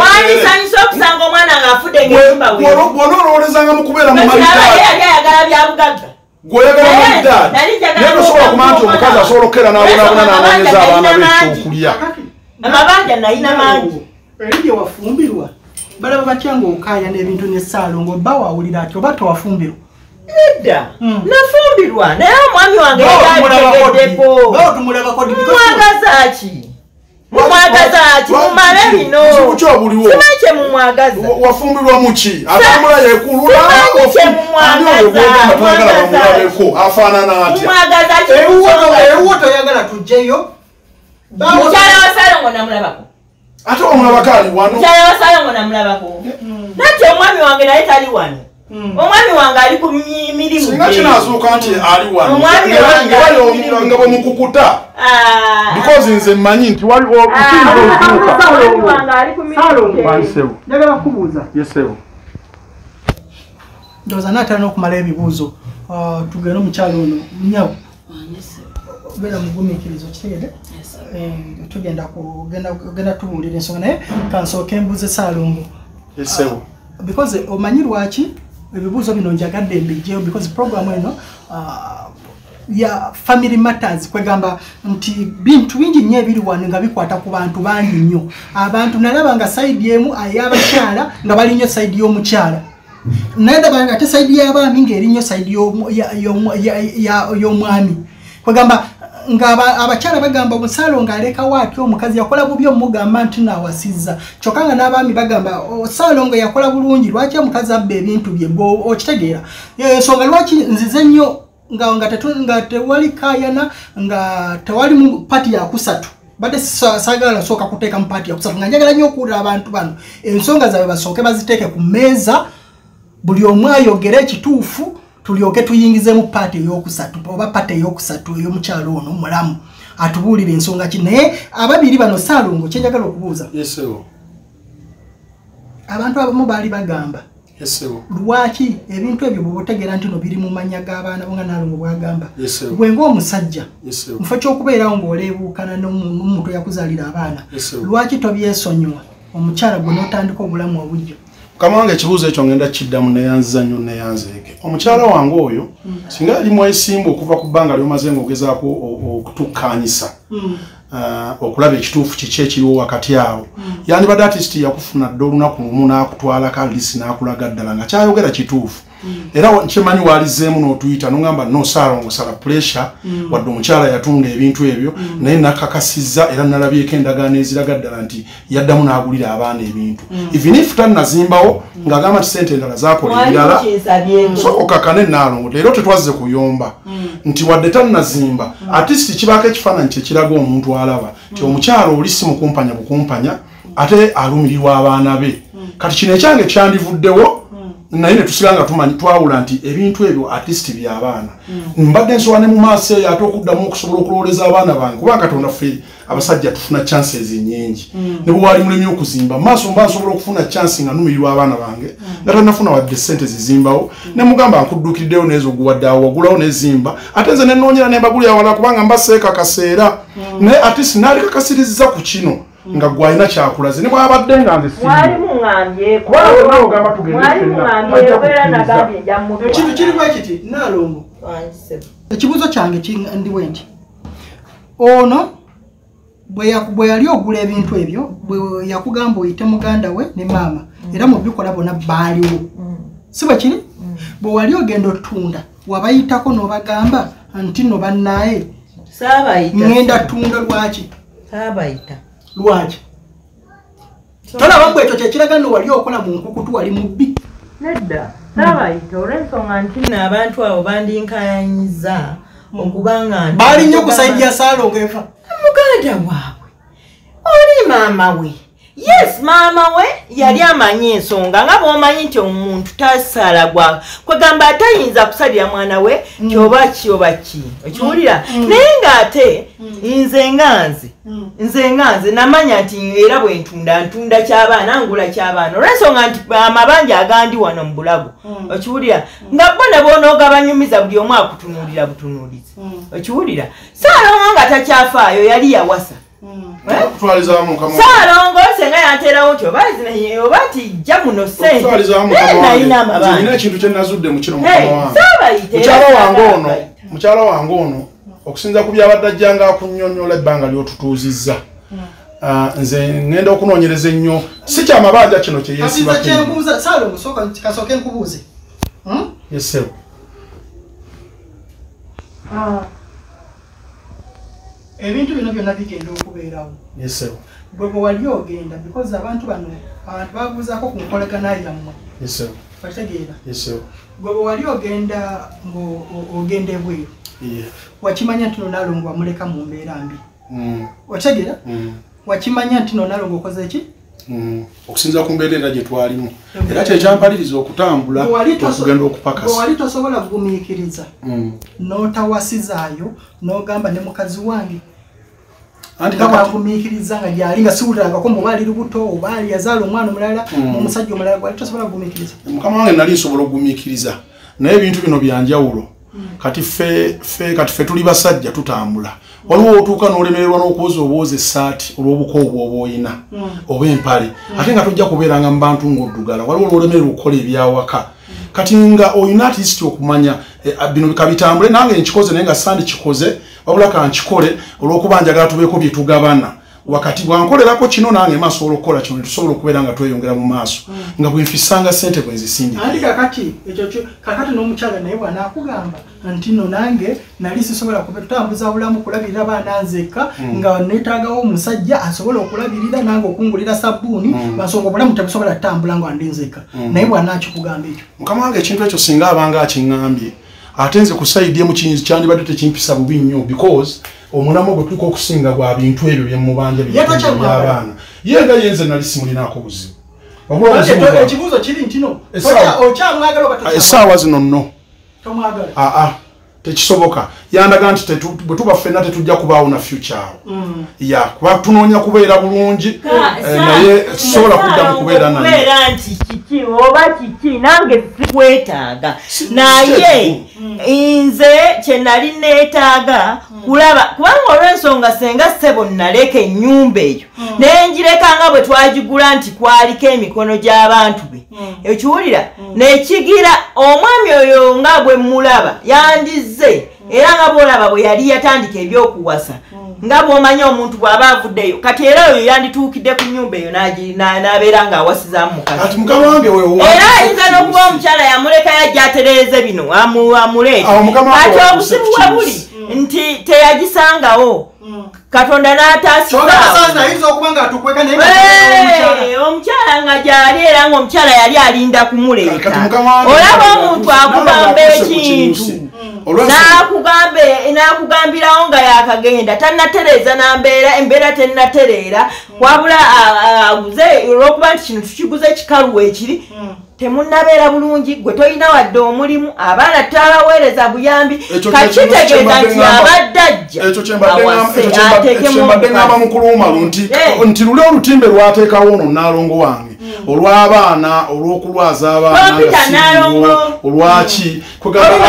Speaker 5: wandisanyuse okusanga omwana ng'afudde ngaenyumba
Speaker 3: bwona olowolezanga mu kubeera mu malidaadi
Speaker 5: yali ayagala bya bugagga.
Speaker 3: Gweoyagala
Speaker 5: njagala
Speaker 3: naye tosobola kumanya nti omukazi asobola okukera n'abonabona n'anonyeza abaana be ekyokulya
Speaker 5: amabanja nalina mangi
Speaker 1: eri gye wafumbirwa balaba batya ngaokaaya n'ebintu nesaalongo oba wawulira ati oba tewafumbirwa
Speaker 5: nedda.
Speaker 1: Mm.
Speaker 5: nafumbirwa. Naye omwami wange mumwagaza ki? Mumwagaza ki? Mumale bino. simanyi kye mumwagaza.
Speaker 3: Wa- wafumbirwa muki atambula yekulula
Speaker 5: Simanyi
Speaker 3: ofu-
Speaker 5: kye mumwagaza,
Speaker 3: ani oyo gwogamba twagala
Speaker 5: mumwagaza.
Speaker 3: bamulabeko afaanana atya?
Speaker 5: Mumwagaza ki?
Speaker 1: Ewuwo toyagala tujjeyo
Speaker 5: mukyala wa salongo namulabako
Speaker 3: ate omulabako ali wano.
Speaker 5: Mukyala wa salongo namulabako. Nati omwami wange naye tali wano. Omwami wange ali ku mi- mirimu
Speaker 3: singa
Speaker 5: gye.
Speaker 3: kinaazuuka nti ali wano
Speaker 5: Omwami
Speaker 3: Nga-
Speaker 5: wange
Speaker 3: nga bali
Speaker 5: ali
Speaker 3: omu-
Speaker 5: mirimu.
Speaker 3: nga bwemukukuta
Speaker 5: Ah,
Speaker 3: because nze mmanyi nti wali
Speaker 5: ah,
Speaker 3: kiyinza otuuka
Speaker 5: omwami wange ali ku mirimu
Speaker 1: Salongo.
Speaker 5: gye.
Speaker 3: Bansebo.
Speaker 1: njagala kubuuza
Speaker 3: Yesebo.
Speaker 1: ndowooza naatera n'okumala ebibuuzo. Ah, tugende omukyalo ono. Nyabo beera mugumiikirizo kitegeere Eh, tugenda kugenda genda tubuulira ensonga naye kansooke mbuuze saalongo
Speaker 3: Yesebo.
Speaker 1: because omanyi lwaki ebibuuzo bino njagadde mbijjeyo because program eno ah, ya family matters kwegamba nti bintu bingi nnyo ebiri wano nga bikwata ku bantu bangi nnyo. Abantu nalaba nga sayidi emu ay'abakyala nga bali nnyo sayidi y'omukyala. Naye ndaba nga ate sayidi y'abaami ng'eri nnyo ya- y'omwami. Kwegamba nga aba- abakyala bagamba omusaalo ng'alekawo atyo omukazi yakola bubi omugamba nti naawasizza kyokka nga n'abaami bagamba osaalo nga yakola bulungi lwaki omukazi abba ebintu bye gwe okitegeera? Ensonga lwaki nzize nnyo nga, tewali kayana nga tewali mu pati yakusatu badde sa- saagala sooka kuteeka mu paati yakusatu nga njagala nnyo okuwulira abantu bano. Ensonga zaabwe basooke baziteeke ku mmeeza buli omu ayogere ekituufu tulyoke tuyingize mu paati eyokusatu oba paati eyokusatu ey'omukyalo ono mulamu atubuulire ensonga ki? Naye ababiri bano saalongo kyenjagala okubuuza. Abantu abamu baali bagamba lwaki ebintu ebyo bwe otegeera nti no biri mu mannya g'abaana bo nga naalongo bwagamba? Gwe ng'omusajja
Speaker 3: yesebo
Speaker 1: mufo ky'okubeerawo ng'oleebuukana n'omuntu eyakuzaalira abaana lwaki tobyesonyiwa omukyala gwe n'otandika obulamu obujjo
Speaker 3: mukama wange ekibuuzo ekyo ngenda kiddamu neyanziza nnyo neyanzeeke omukyala wange oyo singa yali mwesimba okuva ku bbanga lyomaze ngaogezaako o- okutukkanyisa ah, okulaba ekituufu kiki ekiriwo wakati awo yandibadde artist yakufuna dde olunaku lumu n'akutwalako alisi n'akulaga ddala nga kyayogera kituufu era wa- kimanyi walizeemu n'otuyita nogamba no saalongo sala pressure. Wadde omukyala yatunga ebintu ebyo naye nakakasizza era nalabyeko endagaano eziraga ddala nti yaddamu n'agulira abaana ebintu. Even if tannazimbawo ng'agamba nti sente endala zakola ebirala so okakane naalongo leero tetwazze kuyomba. Nti wadde tannazimba artist kibaako ekifaananyi kyekiraga omuntu alaba nti omukyalo oli si mukumpanya bukumpanya ate alumirirwa abaana be. Kati kino ekyange kyandivuddewo naye netusiga nga tumanyi twawula nti ebintu ebyo artist by'abaana mbadde nsoba ne mu maaso eyo ate okuddamu okusobola okulowoleza abaana bange kubanga katonda ffe abasajja tufuna chances nyingi ne bwe wali mulemi okuzimba maaso mba nsobola okufuna chance nga numirirwa abaana bange nga tannafuna wadde sente zizimbawo. Ne mugamba nkuddukiriddeyo nezo guwadde awo wagulawo nezimba. Ate nze nenoonyera ne mbagulira wala kubanga mbaseeka kaseera. Naye artist naalikakasirizza ku kino nga gwalina kyakulaze ne bwabadde nga nze
Speaker 5: mwali
Speaker 3: simba
Speaker 5: muŋŋambyeko
Speaker 3: Kubanga olina ogamba tugende
Speaker 5: mwali
Speaker 3: ffenna,
Speaker 5: muŋŋambyeko
Speaker 3: bajja
Speaker 5: era
Speaker 3: kukkiriza.
Speaker 5: nagambye nja mutwala.
Speaker 1: ekintu kiri bwe kiti? Naalongo ekibuuzo kyange ndiwe nti ono bwe yali ogula ebintu ebyo bwe yakugamba oyite muganda we ne maama era mu bikola bonna baaliwo. Si bwe kiri? Bwe wali ogenda otunda wabayitako n'obagamba nti no
Speaker 5: saabayita
Speaker 1: ŋŋenda tunda lwaki?
Speaker 5: Saabayita
Speaker 1: lwaki? Tolaba gwe ekyo kyekiraga no wali okola mu nkukutu wali mubbi.
Speaker 5: Nedda saabayita olw'ensonga nti nno abantu abo bandinkayanyiza okubanga nti-
Speaker 1: baali nnyo ku saidi ya saalongo eva
Speaker 5: muganda waabwe oli maama we yes maama we yali amanyi ensonga nga bwomanyi nti omuntu tasala gwa kwegamba atayinza kusalira mwana we kyoba kyoba ki okiwulira? Naye ng'ate nze nga nze nze nga nze namanya nti era bwe ntunda ntunda ky'abaana ngula ky'abaana. Olw'ensonga nti amabanja agandi wano mu bulago. Okiwulira? Nga bo ne bonoogabanyumiza buli omu akutunuulira butunuulizi. Okiwulira? Saalongo nga takyafaayo yali yawasa Eh?
Speaker 3: okutwaliza wamu mukama wange.
Speaker 5: saalongo senga yaterawo nti oba tijja muno sente
Speaker 3: okutwaliza wamu
Speaker 5: Eh, amabanja
Speaker 3: ekintu kyenazudde mu kino
Speaker 5: Hey,
Speaker 3: mukama wange.
Speaker 5: saabayita era
Speaker 3: mukyala wange ono mukyala wange ono okusinza ku byabadde ajja nga akunnyonnyola ebbanga lyotutuuzizza. Ah, nze ngenda okunoonyereza ennyo. Si kyamabanja kino
Speaker 1: kasiza
Speaker 3: kyeyesiba
Speaker 1: kyenkubuuza saalongo sooka kasooke nkubuuze. Hmm?
Speaker 3: yesebo
Speaker 1: ebintu bino byonna bigenda okubeerawo. Bwe bwe wali ogenda because abantu bano abantu babuuzaako ku nkolagana yammwe. Bategeera. Gwe bwe wali ogenda ng'ogenda ebweru wakimanya nti nonaalongo wamuleka mu mbeera mbi?
Speaker 3: Mm,
Speaker 1: otegeera?
Speaker 3: Mm,
Speaker 1: wakimanya nti nonaalongo okoze ki.
Speaker 3: Okusinza ku mbeera era gye twalimu. Era kyekyampaliriza okutambula okugenda okupakasa.
Speaker 1: wali tosobola kugumiikiriza
Speaker 3: Mm.
Speaker 1: n'otawasizaayo n'ogamba ne mukazi wange
Speaker 3: anti
Speaker 1: nga gyali nga siwulirangako mbu oba ali lubuto oba ali yazaala omwana omulala
Speaker 3: Mm.
Speaker 1: omusajja omulala gwali tosobola kugumiikiriza.
Speaker 3: Mukama wange nali nsobola okugumiikiriza naye ebintu bino byanjawulo kati ffe ffe kati ffe tuli basajja tutambula. Waliwo otuuka n'olemererwa n'okwoza obwoza essaati olw'obuko obwo oba oyina oba empale. Ate nga tojja kubeeranga mu bantu ng'oddugala. Waliwo olwolemererwa okukola ebyawaka. Kati nga olina atisiti okumanya eh, ah, bino kabitambule nange nkikoze naye nga sandi kikoze wabula kankikole olw'okuba njagala tubeeko bye tugabana wakati bwankolerako kino nange ma sobola okukola kino netusobola okubeera nga tweyongera mu maaso nga bwenfisanga sente bwenzisindi
Speaker 1: anti kakati ekyo kyo kakati n'omukyala naye bwanaakugamba nti no nange nali sisobola kuba tutambuza bulamu kulabirira baana nzekka nga neetaagawo omusajja asobola okulabirira nange okungulira sabbuuni basonga obulamu tebusobola tutambula nga ndi nzekka. Naye bwanaakikugamba ekyo.
Speaker 3: Mukama wange ekintu ekyo singa abanga akiŋŋambye ate nze ku sayidi emu kyandibadde tekimpisa bubi nnyo because omulamu gwe tuliko okusinga gwa bintu ebyo byemubanja by'abaana. Ye nga yenze nali simulinaako buzibu.
Speaker 1: Ekibuuzo kiri nti no?
Speaker 3: Essaawa-
Speaker 1: Ocha- okyamwagala oba
Speaker 3: Ah, essaawa zino nno. Aa tekisoboka yandaga nti bwe tuba ffenna tetujja kubaawo na future awo. Ya kuba tunoonya kubeera bulungi eh, naye tusobola kuddamu kubeera naye
Speaker 5: kubeera nti kiki oba kiki nange sikwetaaga naye nze kye nali neetaaga kulaba kubanga olw'ensonga senga ssebo naleka ennyumba eyo. Nenjireka nga bwe twagigula nti kwaliko emikono gy'abantu be. Ekiwulira nekigira omwami oyo nga bwe mulaba yandizze era nga bwolaba bwe yali yatandika ebyokuwasa nga bw'omanyi omuntu bw'aba avuddeyo kati era oyo yandituukidde ku nyumba eyo n'abeera ng'awasizaamu mukazi
Speaker 3: ati mukama wange wewe
Speaker 5: era ayinza n'okuba omukyala yamuleka yajja atereeza bino amu- amuleeta
Speaker 3: Awo Mukama wange
Speaker 5: kati
Speaker 3: wa
Speaker 5: obusibu bwe buli
Speaker 3: Kims.
Speaker 5: nti teyagisangawo. Katonda
Speaker 1: basanze ayinza okuba nga atukweka naye nga omukyala.
Speaker 5: gyali era yali alinda
Speaker 3: wange
Speaker 5: olaba omuntu akugamba
Speaker 3: ku
Speaker 5: ekintu n'akugambirawo nga yakagenda tannatereeza nambeera embeera tennatereera wabula a- a- aguze olwokuba nti kino tukiguze kikalu ekiri temunnabeera bulungi gwe tolina wadde omulimu abaana tutabaweereza buyambi. Kakitegeeza nti abadde ajja
Speaker 3: ekyo kyembadde ngamba-
Speaker 5: awase
Speaker 3: ekyo kyembadde- ekyo
Speaker 5: ateekemu
Speaker 3: kyembadde ngamba
Speaker 5: omukazi.
Speaker 3: mukulu wumalu nti
Speaker 5: Eh.
Speaker 3: nti luli olutimbe lwateekawo ono naalongo wange olw'abaana olw'okulwaza abaana nga
Speaker 5: Peter
Speaker 3: si
Speaker 5: Nalongo.
Speaker 3: liwo, olwaki kwegamba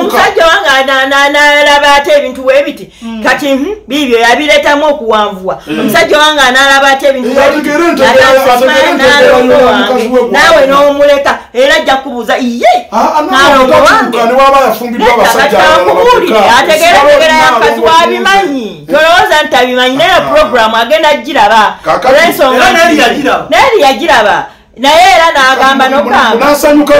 Speaker 5: omusajja wange na- na- nalaba ate ebintu webiti kati mhm, biibyo yabireetamu okuwanvuwa omusajja wange analaba ate ebintu
Speaker 3: Eh,
Speaker 5: naawe n'omuleka era ajja kubuuza iye n'alongo wange
Speaker 3: ne waba yafumbiddwa abasajja
Speaker 5: katakubuulire ategeera tegera yakazi wabimanyi tolowooza nti abimanyi naye
Speaker 3: Ah.
Speaker 5: puroguramu agenda agiraba
Speaker 3: Kakati-
Speaker 5: olw'ensonga
Speaker 1: neri yagiraba.
Speaker 5: Naye era n'agamba n'okugamba
Speaker 3: nasanyuka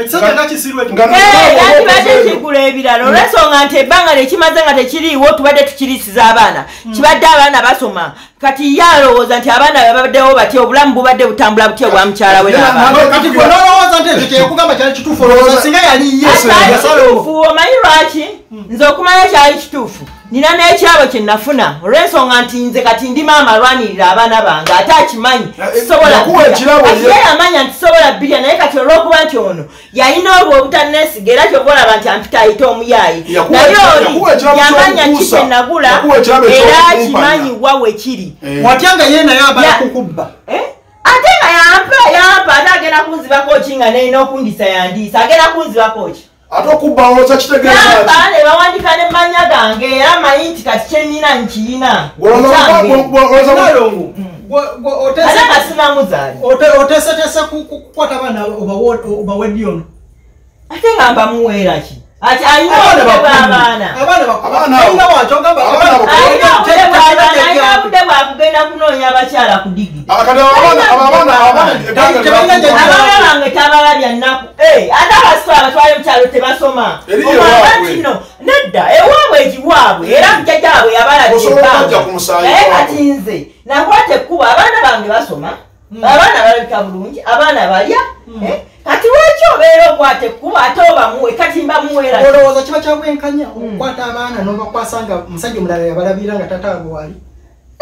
Speaker 1: ekisajja nga kisirwe
Speaker 5: yandi badde kigula ebirala. Olwensonga nti ebbanga nekimaze nga tekiriiwo tubadde tukiriisiza abaana. Kibadde abaana basoma. Kati ye alowooza nti abaana babaddewo batya obulamu bubadde butambula butya bwa mukyala we n'abaana.
Speaker 1: kati gwe nolowooza nti ekyo kyekugamba kyali kituufu olowooza singa yali ye.
Speaker 5: Kyali
Speaker 1: yasalawo
Speaker 5: kituufu omanyi lwaki? Nze okumanya kyali kituufu nina n'ekyabo kye nafuna olw'ensonga nti nze kati ndi maama alwanirira abaana bange ate akimanyi
Speaker 3: Eh,
Speaker 5: kati
Speaker 3: ye-
Speaker 5: yamanya nti sisobola bbirya naye kati olw'okuba nti ono yalina olwo obutanesiga era kyova olaba nti ampita ayita omuyaayi naye oli yamanya ki
Speaker 3: ky'okukuusa.
Speaker 5: kye nagula era akimanyi wa we kiri.
Speaker 1: Watya nga ye naye abala
Speaker 5: Ya-
Speaker 1: kukubba?
Speaker 5: Eh? ate nga yampa yampa ate agenda kunzibako ki nga nalina okundisa yandiisa? Agenda kunzibako ki
Speaker 3: ate okubbawo za kitegeeza ki
Speaker 5: yampa ne bawandika ne manya gange era manyi nti kati kyenina nkiyina
Speaker 1: nalongo
Speaker 5: ate nga sinamuzaali
Speaker 1: oteeseteese kukwata abaana obaweddi ono
Speaker 5: ate nga mbamuweera ki ati bw'abaana
Speaker 3: Abaana
Speaker 5: obudde bwakugenda kunoonya abakyala ku digiri
Speaker 3: kati abaana abaana abaana
Speaker 1: Tebalina gye-
Speaker 5: abaana bange tabalabya nnaku. Eh, ate abasitula abatwale mukyalo tebasoma. Omwana kino nedda ewaabwe ekiwaabwe era mujjajjaabwe yabalabye
Speaker 3: Osobola
Speaker 5: ebbanga.
Speaker 3: okujja ku musaayi
Speaker 5: naye
Speaker 3: gwabwe.
Speaker 5: kati nze nakwata ekkubo abaana bange basoma. Abaana balabika bulungi abaana balya Eh, kati lwaki obeera okwata ekkubo ate obamuwe? Kati mbamuweera ki?
Speaker 1: olowooza kiba kyabwenkanya okukwata abaana nobakwasa nga musajja omulala yabalabira nga tataabwe wali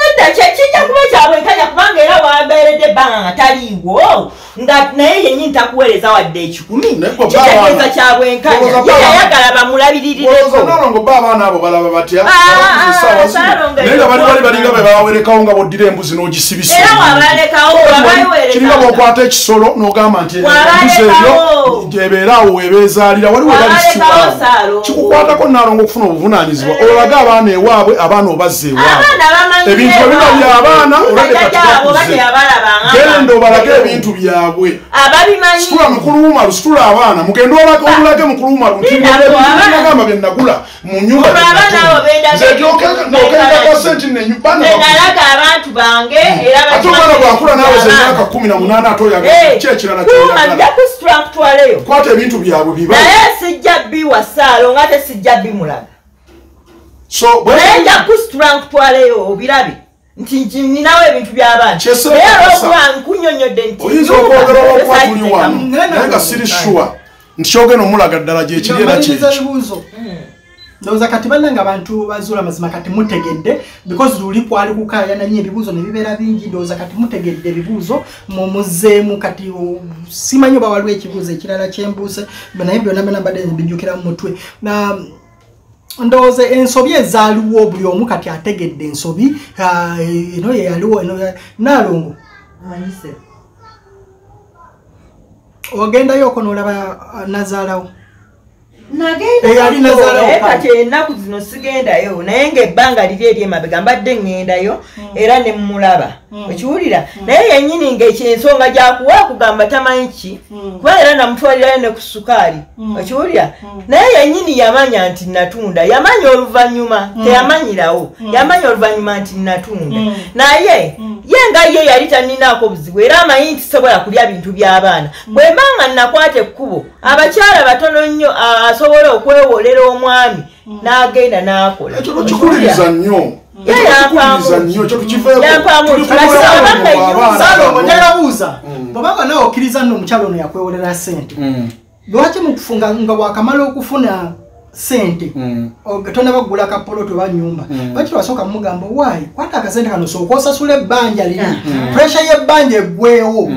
Speaker 5: nedda kye- kijja kuba ekyabwenkanya kubanga era wambeeredde ebbanga nga taliiwo nga naye yennyini takuweereza wadde ekikumi kitegeeza kyabwenkanya ye yayagala bamulabiririreko
Speaker 3: ba abaana abo balaba batya
Speaker 5: Ah,
Speaker 3: Babuze essaawa zino.
Speaker 5: Saalongo
Speaker 3: naye nga bali bali balinga be bawerekawo nga boddira embuzi n'ogisibisa
Speaker 5: era wabalekawo
Speaker 3: kiringa
Speaker 5: wabayiweereza
Speaker 3: bwokwata ekisolo n'ogamba nti embuzi ebyo ebeeraawo webeezaalira waliwo kikukwatako nalongo okufuna obuvunanyizibwa olaga abaana ewaabwe abaana obazza ewaabwe ebintu ebiba bya abaana olabye kati
Speaker 5: bajjajjaabo
Speaker 3: bakuze.
Speaker 5: batyabalabanga
Speaker 3: genda obalage ebintu byabwe. Situla mukulu wumalu situla abaana. Mugende olage omulage mukulu wumalu nti
Speaker 5: Nina
Speaker 3: ebintu
Speaker 5: abaana.
Speaker 3: byenagamba bye nagula mu nyumba
Speaker 5: Olwo abaana abo bendaga
Speaker 3: nokendaka sente nenyubaana
Speaker 5: nalaga abantu bange era
Speaker 3: ate omwana bwakula nawe ze myaka kumi na munaana ate oyagala ki ekirala kyoyagala.
Speaker 5: nja kusitula nkutwaleyo.
Speaker 3: Kwata ebintu byabwe biba.
Speaker 5: Naye sijja biwa saalo nga te sijja bimulaga
Speaker 3: so
Speaker 5: naye nja kusitula nkutwaleyo obirabe nti ninawo ebintu by'abaana.
Speaker 3: Kyese
Speaker 5: naye
Speaker 3: okasa.
Speaker 5: olwokuba nkunyonyodde nti
Speaker 3: oyinza
Speaker 5: nyumba
Speaker 3: okwogera olwokuba
Speaker 5: tesali
Speaker 3: tuli
Speaker 5: tekamu.
Speaker 3: wano naye nga siri sure. Nti kyogenda omulaga ddala gyekiri era
Speaker 1: ebibuuzo ndowooza kati bannanga abantu bazuula mazima kati mutegedde because luli kwali kukaayana nyo ebibuuzo ne bibeera bingi ndowooza kati mutegedde ebibuuzo mumuzzeemu kati simanyi oba waliwo ekibuuzo ekirala kyembuuse naye byonna byonna mbadde bijjukira mu mutwe ndowooza ensobi ezaaliwo buli omu kati ategedde ensobi eno yeyaliwo eno naalongo ogendayo oko n'olaba nazaalawo Eyali nazaalawo
Speaker 5: naye
Speaker 1: pale.
Speaker 5: Kati ennaku zino sigendayo naye ngaebbanga liri eri emabega mbadde ŋŋendayo era ne mmulaba. Okiwulira? Naye yennyini ngaekyensonga gyakuwa kugamba tamanyi ki? Kuba era namutwalirayo ne ku sukaali. Okiwulira? Naye yennyini yamanya nti natunda yamanya oluvannyuma. Teyamanyirawo. Yamanya oluvannyuma nti natunda naye ye nga ye yali taninaako buzibu era amanyi nti sobola kulya bintu by'abaana. Bwe mbanga nakwata ekkubo abakyala batono nnyo a- asobola okwewolera omwami n'agenda n'akola.
Speaker 3: Ekyo tukikuliriza nnyo. Bano.
Speaker 1: njalabuuza bwebanga nawe okkiriza nno omukyalo ono yakwewolera sente
Speaker 3: Mm,
Speaker 1: lwaki mukufunga nga wakamala okufuna sente
Speaker 3: mm.
Speaker 1: tonaba kugula kapolo teba nyumba lwaki twasooka mumugamba waayi kwata akasente kano sooka osasula ebbanja liri. Puresha y'ebbanja eggwewo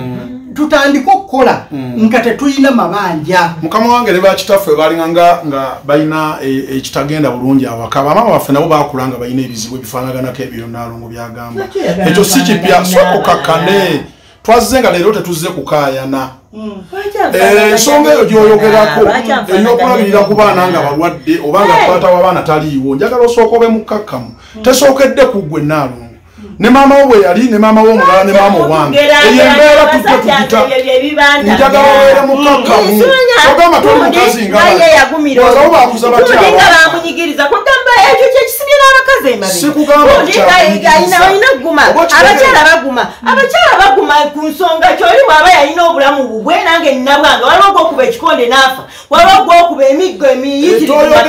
Speaker 1: tutandike okukola. Nga tetulina mabanja.
Speaker 3: Mukama wange ne bakitaffe balinga nga balina e- ekitagenda bulungi awaka bamaama baffe nabo bakula nga balina ebizibu ebifaanaganako ebyo naalongo byagamba. Ekyo si kipya sokokakkane twazze nga leero tetuzze kukaayana. Eh, ensonga eyo gyoyogerako. Ey'okulabirira ku baana nga balwadde oba nga taata w'abaana taliiwo. Njagala osooka obe mukkakkamu. Tesookedde ku ggwe naalongo ne maama wo bwe yali ne maama w'omulala ne maama owange. eyo embeera tujja tugita njagala obeere mukkakkamu ogamba toli mukazi nga bakuza
Speaker 5: nga
Speaker 3: bakyala
Speaker 5: bamunyigiriza kugamba ekyo kyekisibye n'abakazi emabega. Alina guma abakyala baguma. Abakyala baguma ku nsonga kyoli bwaba yalina obulamu bubwe nange nnabwanga waliwo gwokuba ekikonde n'afa. Waliwo gwokuba emiggo
Speaker 3: toyogera-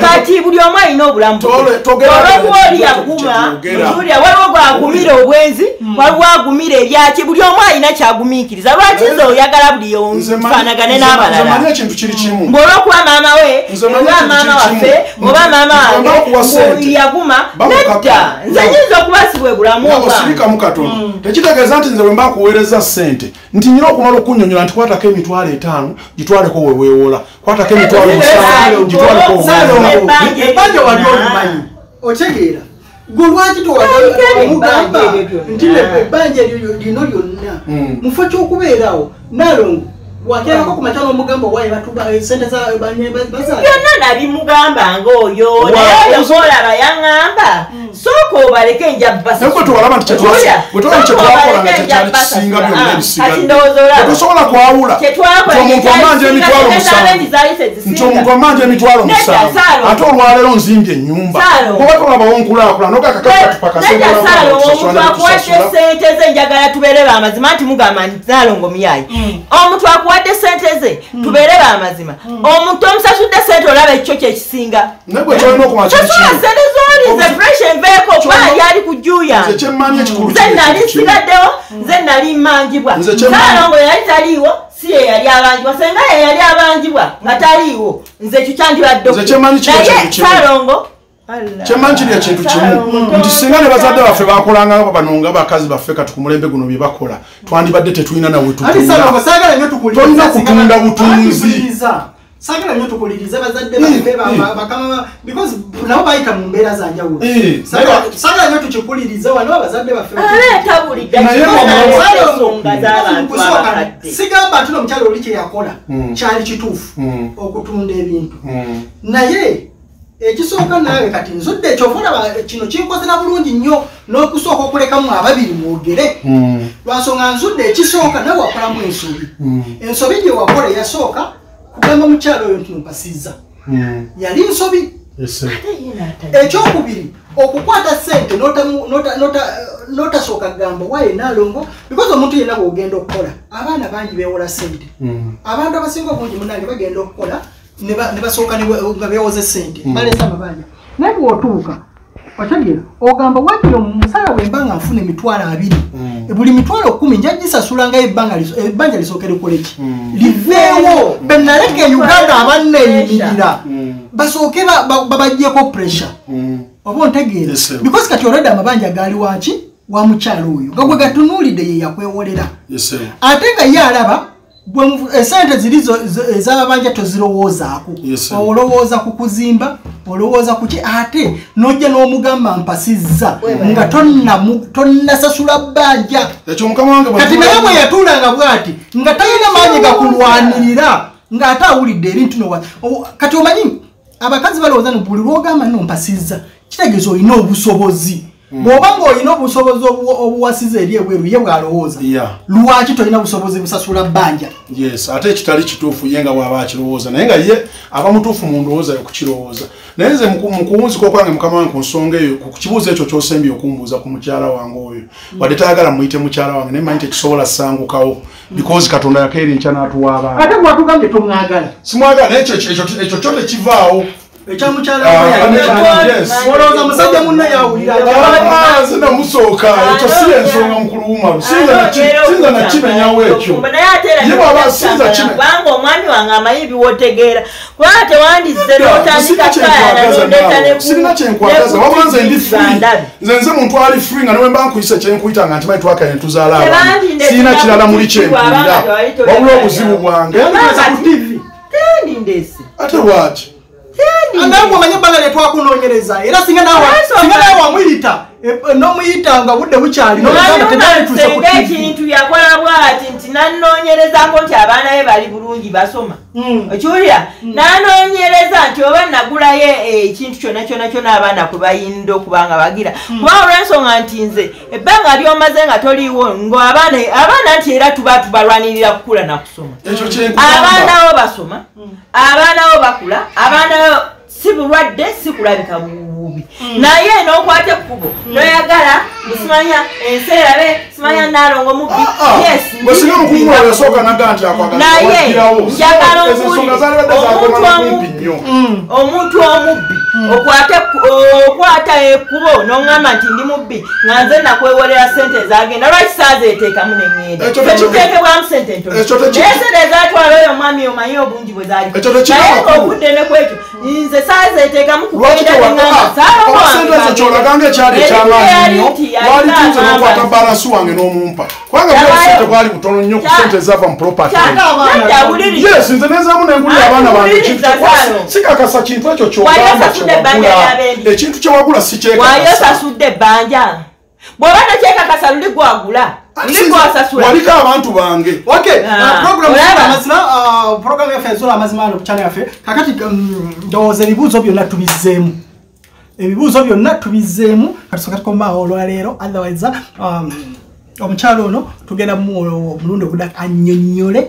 Speaker 5: kati buli omu alina obulamu
Speaker 3: Tole- togera-
Speaker 5: olwokuba oli
Speaker 3: kye-
Speaker 5: yaguma okiwulira waliwo gwagumira obwenzi waliwo agumira ebyaki buli omu alina kyagumiikiriza. Lwaki nze oyagala buli
Speaker 3: manyi
Speaker 5: n'abalala? ng'olwokuba maama we oba maama waffe oba maama wange. Yaguma nedda. nze nyinza okubasibwa ebulamu
Speaker 3: nga
Speaker 5: obwange
Speaker 3: osirikamu katono tekitegeeza nti nze bwe mba kuweereza ssente nti nyina okumala okunyonyola nti kwatako emitwalo etaano gitwaleko weweewola kwatako emitwalo musanvu gitwaleko
Speaker 5: Ebbanja lyonna.
Speaker 1: olimanyi otegeera. Gwe lwaki
Speaker 5: Ayigala
Speaker 1: omugamba
Speaker 5: ebbanja eryo lyonna.
Speaker 1: nti ebbanja eryo lino lyonna?
Speaker 3: Mm.
Speaker 1: mufo ky'okubeerawo naalongo wakerako ku makya n'omugamba waayi batuba sente za banye- bazaala
Speaker 5: byonna nabimugambanga oyo
Speaker 3: Wa-
Speaker 5: naye oyo ng'olaba yaŋŋamba sooka obaleke nja
Speaker 3: naye bwe tewalaba nti kyetwa- bwe tolaba nti kyetwakola nga kyekyali kisinga byonna ebisigadde tetusobola kwawula nti omuntu amanja emitwalo musanvu.
Speaker 5: Saalongo.
Speaker 3: ate olwaleero nzimbye ennyumba. Kuba tolabawo nkulaakulana
Speaker 5: nedda saalo omuntu akuwadde sente ze njagala tubeere bamazima nti mugamba nti zaalongo muyayi omuntu akuwadde sente ze tubeere bamazima omuntu omusasudde sente olaba ekyo kyekisinga
Speaker 3: kimu
Speaker 5: sente zoli nze fresh enveeko kuba yali ku
Speaker 3: nze
Speaker 5: yange
Speaker 3: ekikulu
Speaker 5: nze nali nsigaddewo nze nali mmanjibwa saalongo yali taliiwo si ye yali abanjibwa senga ye yali abanjibwa nga taliiwo nze ekyo kyandibadde
Speaker 3: Nze kyemmanyi kiri
Speaker 5: naye saalongo
Speaker 3: kyemmanyi kiri ekintu kimu nti singa ne bazadde baffe bakolanga bano nga bakazi baffe kati ku mulembe guno bye bakola twandibadde tetulina nawe Tolina kutunda butunzi.
Speaker 1: saagala nnyo tukulirize bazadde
Speaker 3: Mm,
Speaker 1: baffe ba-
Speaker 3: mm.
Speaker 1: ba- bakama because nabo bayita mu mbeera za njawulo
Speaker 3: Eh,
Speaker 1: saagala nnyo tukikulirize wano abazadde baffe
Speaker 5: aleeta buli
Speaker 3: Naye
Speaker 5: ensonga z'abantu
Speaker 1: Kusooka,
Speaker 5: abakadde
Speaker 1: sigamba nti omukyalo oli kyeyakola
Speaker 3: Mm.
Speaker 1: kyali kituufu
Speaker 3: Mm.
Speaker 1: okutunda ebintu
Speaker 3: Mm.
Speaker 1: naye ekisooka naawe kati nzudde ekyofa olaba kino kinkozera bulungi nnyo n'okusooka okulekamu ababiri mwogere
Speaker 3: Mm.
Speaker 1: lwansonga nzudde ekisooka nawe wakolamu ensobi
Speaker 3: Mm.
Speaker 1: ensobi gye wakola eyasooka kugamba mukyalo oyo nti mpasizza
Speaker 3: Mm.
Speaker 1: yali nsobi ekyokubiri okukwata sente n'otamu- n'ota- n'ota- n'otasooka kugamba waye naalongo because omuntu yenna bw'ogenda okukola abaana bangi beewola sente
Speaker 3: Mm.
Speaker 1: abantu abasinga obungi munange bagenda okukola ne ba- ne basooka nga beewoze sente balesa amabanja naye bw'otuuka otegeera ogamba wakiro musala bwemba nga nfuna emitwalo abiri.
Speaker 3: Mm.
Speaker 1: buli mitwalo kumi nja liso- ebbanja lisookere koleki
Speaker 3: Mm.
Speaker 1: liveewo benaleka e uganda abanneeyimirira.
Speaker 3: Mm.
Speaker 1: basooke ba- ba- babajjeko pressure.
Speaker 3: Mm.
Speaker 1: oba ontegeera? Because kati olwedde amabanja gaali waki wa mukyalo oyo. Nga gwe gatunuulidde ye yakwewolera.
Speaker 3: Yes, sir.
Speaker 1: ate nga ye alaba esente ziri ez'amabanja tozirowoozaako. Olowooza ku kuzimba olowooza ku ki ate n'ojja n'omugamba mpasizza nga tonnasasula bbanja. Kati naye bwe yatuulanga bw'ati nga talina maanyi gakulwanirira ng'ate awulidde ebintu nowa kati omanyi abakazi balowooza nti buli lwogamba nompasizza kitegeeza olina obusobozi bw'oba ng'olina obusobozi obu- obuwasiza eri ebweru ye bw'alowooza lwaki tolina busobozi busasula bbanja?
Speaker 3: Yes ate ekitali kituufu ye nga bw'aba akirowooza naye nga ye aba mutuufu mu ndowooza yo kukirowooza. Naye nze mu ku- mu kuwunzika okwange mukama wange ku nsonga eyo ku kibuuzo ekyo kyosembye okumbuuza ku mukyala wange oyo. Wadde tayagala muyite mukyala wange naye manyi tekisobola sangukawo because katonda yakeera enkya n'atuwa abaana.
Speaker 1: Ate bwatugambye tomwagala
Speaker 3: simwagala naye ekyo kyo tekivaawo
Speaker 1: ekyamukyala
Speaker 3: Ah, yes.
Speaker 1: olowooza musajja munna yawulira.
Speaker 3: Nze namusooka ekyo si ensonga mukuluwumalu sinza nakimenyawo ekyo.
Speaker 5: Kubanga omwami wange amanyi biwotegeera kubanga tewandizze
Speaker 3: sirina
Speaker 5: n'otandika kayana
Speaker 3: kyenkwagaza wabula nze ndi nze nze muntu ali free nga newe mba nkuyise kyenkuyita nga ntimanyi twakanye tuzaala abaana. sirina kirala muli
Speaker 5: toleka
Speaker 3: wabula obuzibu bwange. Ate lwaki
Speaker 1: nawe omanye ebbanga lyetwakunoonyereza era singa nawe singa nawe wamuyita eh, nomuyita nga budde bukyali n'ogamba tedali tuuse ku
Speaker 5: singa
Speaker 1: TV.
Speaker 5: ekintu yakola bwati nti nanoonyerezako nti abaana be bali bulungi basoma.
Speaker 1: Mm.
Speaker 5: okiwulira nanoonyereza nti oba nagulayo ekintu kyonna kyonna kyonna abaana kwe bayinda okuba nga bagira. Kuba olw'ensonga nti nze ebbanga lyomaze nga toliiwo ngaabaana abaana nti era tuba tubalwanirira kukula nakusoma
Speaker 3: ekyo
Speaker 5: abaana
Speaker 3: kyenkugamba
Speaker 5: bo basoma abaana bo bakula abaana bo si bulwadde si kulabika bububi naye n'okwata ekkubo noyagala simanya ensi erabe simanya naalongo mubbi yes
Speaker 3: bwe singa mukumu oyo yasooka naga nti akwagala
Speaker 5: naye
Speaker 3: wagirawo
Speaker 5: njagala omuntu omubbi omuntu omubbi okwata ekkubo n'oŋŋamba nti ndi mubbi nga nze nakwewolera sente ezagenda lwaki saazeeteekamu neŋŋenda tekiteekebwamu sente ntono.
Speaker 3: Ekyo tekiri-
Speaker 5: naye sente ezatwala oyo omwami omanyi obungi bwe
Speaker 3: tekiri
Speaker 5: naye
Speaker 3: makulu.
Speaker 5: ng'ovudde ne kwekyo nze saazeeteekamu
Speaker 3: lwaki
Speaker 5: kugenda neŋŋamba
Speaker 3: sente ezo kyolaga nga ekyali ekyamaanyi nnyo wali tuze n'okwata balansi wange n'omumpa. Kubanga buli
Speaker 5: Yabayo.
Speaker 3: sente bwali butono nnyo ku sente ezava mu property.
Speaker 5: Awuliriza
Speaker 3: yes nze nezaamu nengulira abaana bange sikakasa kintu ekyo kyogamba kyewagula ekintu kyewagula sikyekakasa
Speaker 5: bw'oba tekyekakasa luli gwagula
Speaker 3: waliko abantu bange.
Speaker 1: Program yaffe ezula amazima ano ku channel yaffe kakati um, ndowooza ebibuuzo byonna tubizzeemu ebibuuzo byonna tubizzeemu kati soka tukomaawo olwaleero otherwise um, omukyalo ono tugenda mu omulundi ogudaka annyonnyole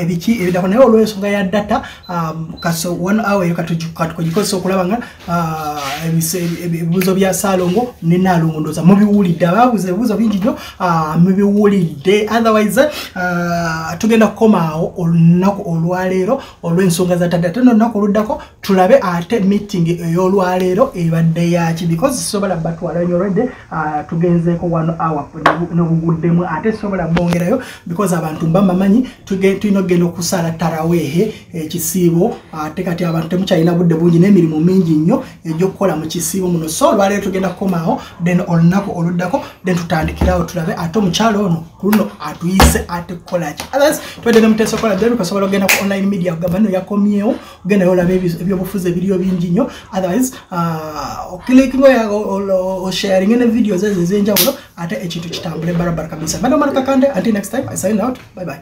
Speaker 1: ebiki ebidako naye olw'ensonga ya data um, kaso one hour eyo katugikozesa okulaba nga ah, ebibuuzo bya saalongo ne naalongo ndooza. Mubiwulidde ababuuza ebibuuzo bingi nnyo ah, mubiwulidde. Otherwise ah, tugenda kukomaawo olunaku olwaleero olw'ensonga za data. Ate nolunaku oluddako tulabe ate meeting ey'olwaleero ebadde yaki because sisobola batwala nyo olwedde ah, tugenzeeko one hour nobuguddemu ate sisobola bongerayo because abantu mba mbamanyi tuge- tulina okugenda okusala taraweehe ekisiibo ate kati abantu temukyalina budde bungi n'emirimu mingi nnyo egyokukola mu kisiibo muno. So olwaleero tugenda kukomaawo then olunaku oluddako then tutandikirawo tulabe ate omukyalo ono ku luno atuyise ate kukolaki others twedde ne muteesa okola then ukasobola okgenda ku online media ogamba nno yakomyewo ogendayo olaba ebi- ebyobufuzi ebiriyo bingi nnyo. Otherwise okilikinga osharinge ne videos ezo ez'enjawulo ate ekintu kitambule barabara kabisa. Madam Marka Kande until next time i sign out. Bye bye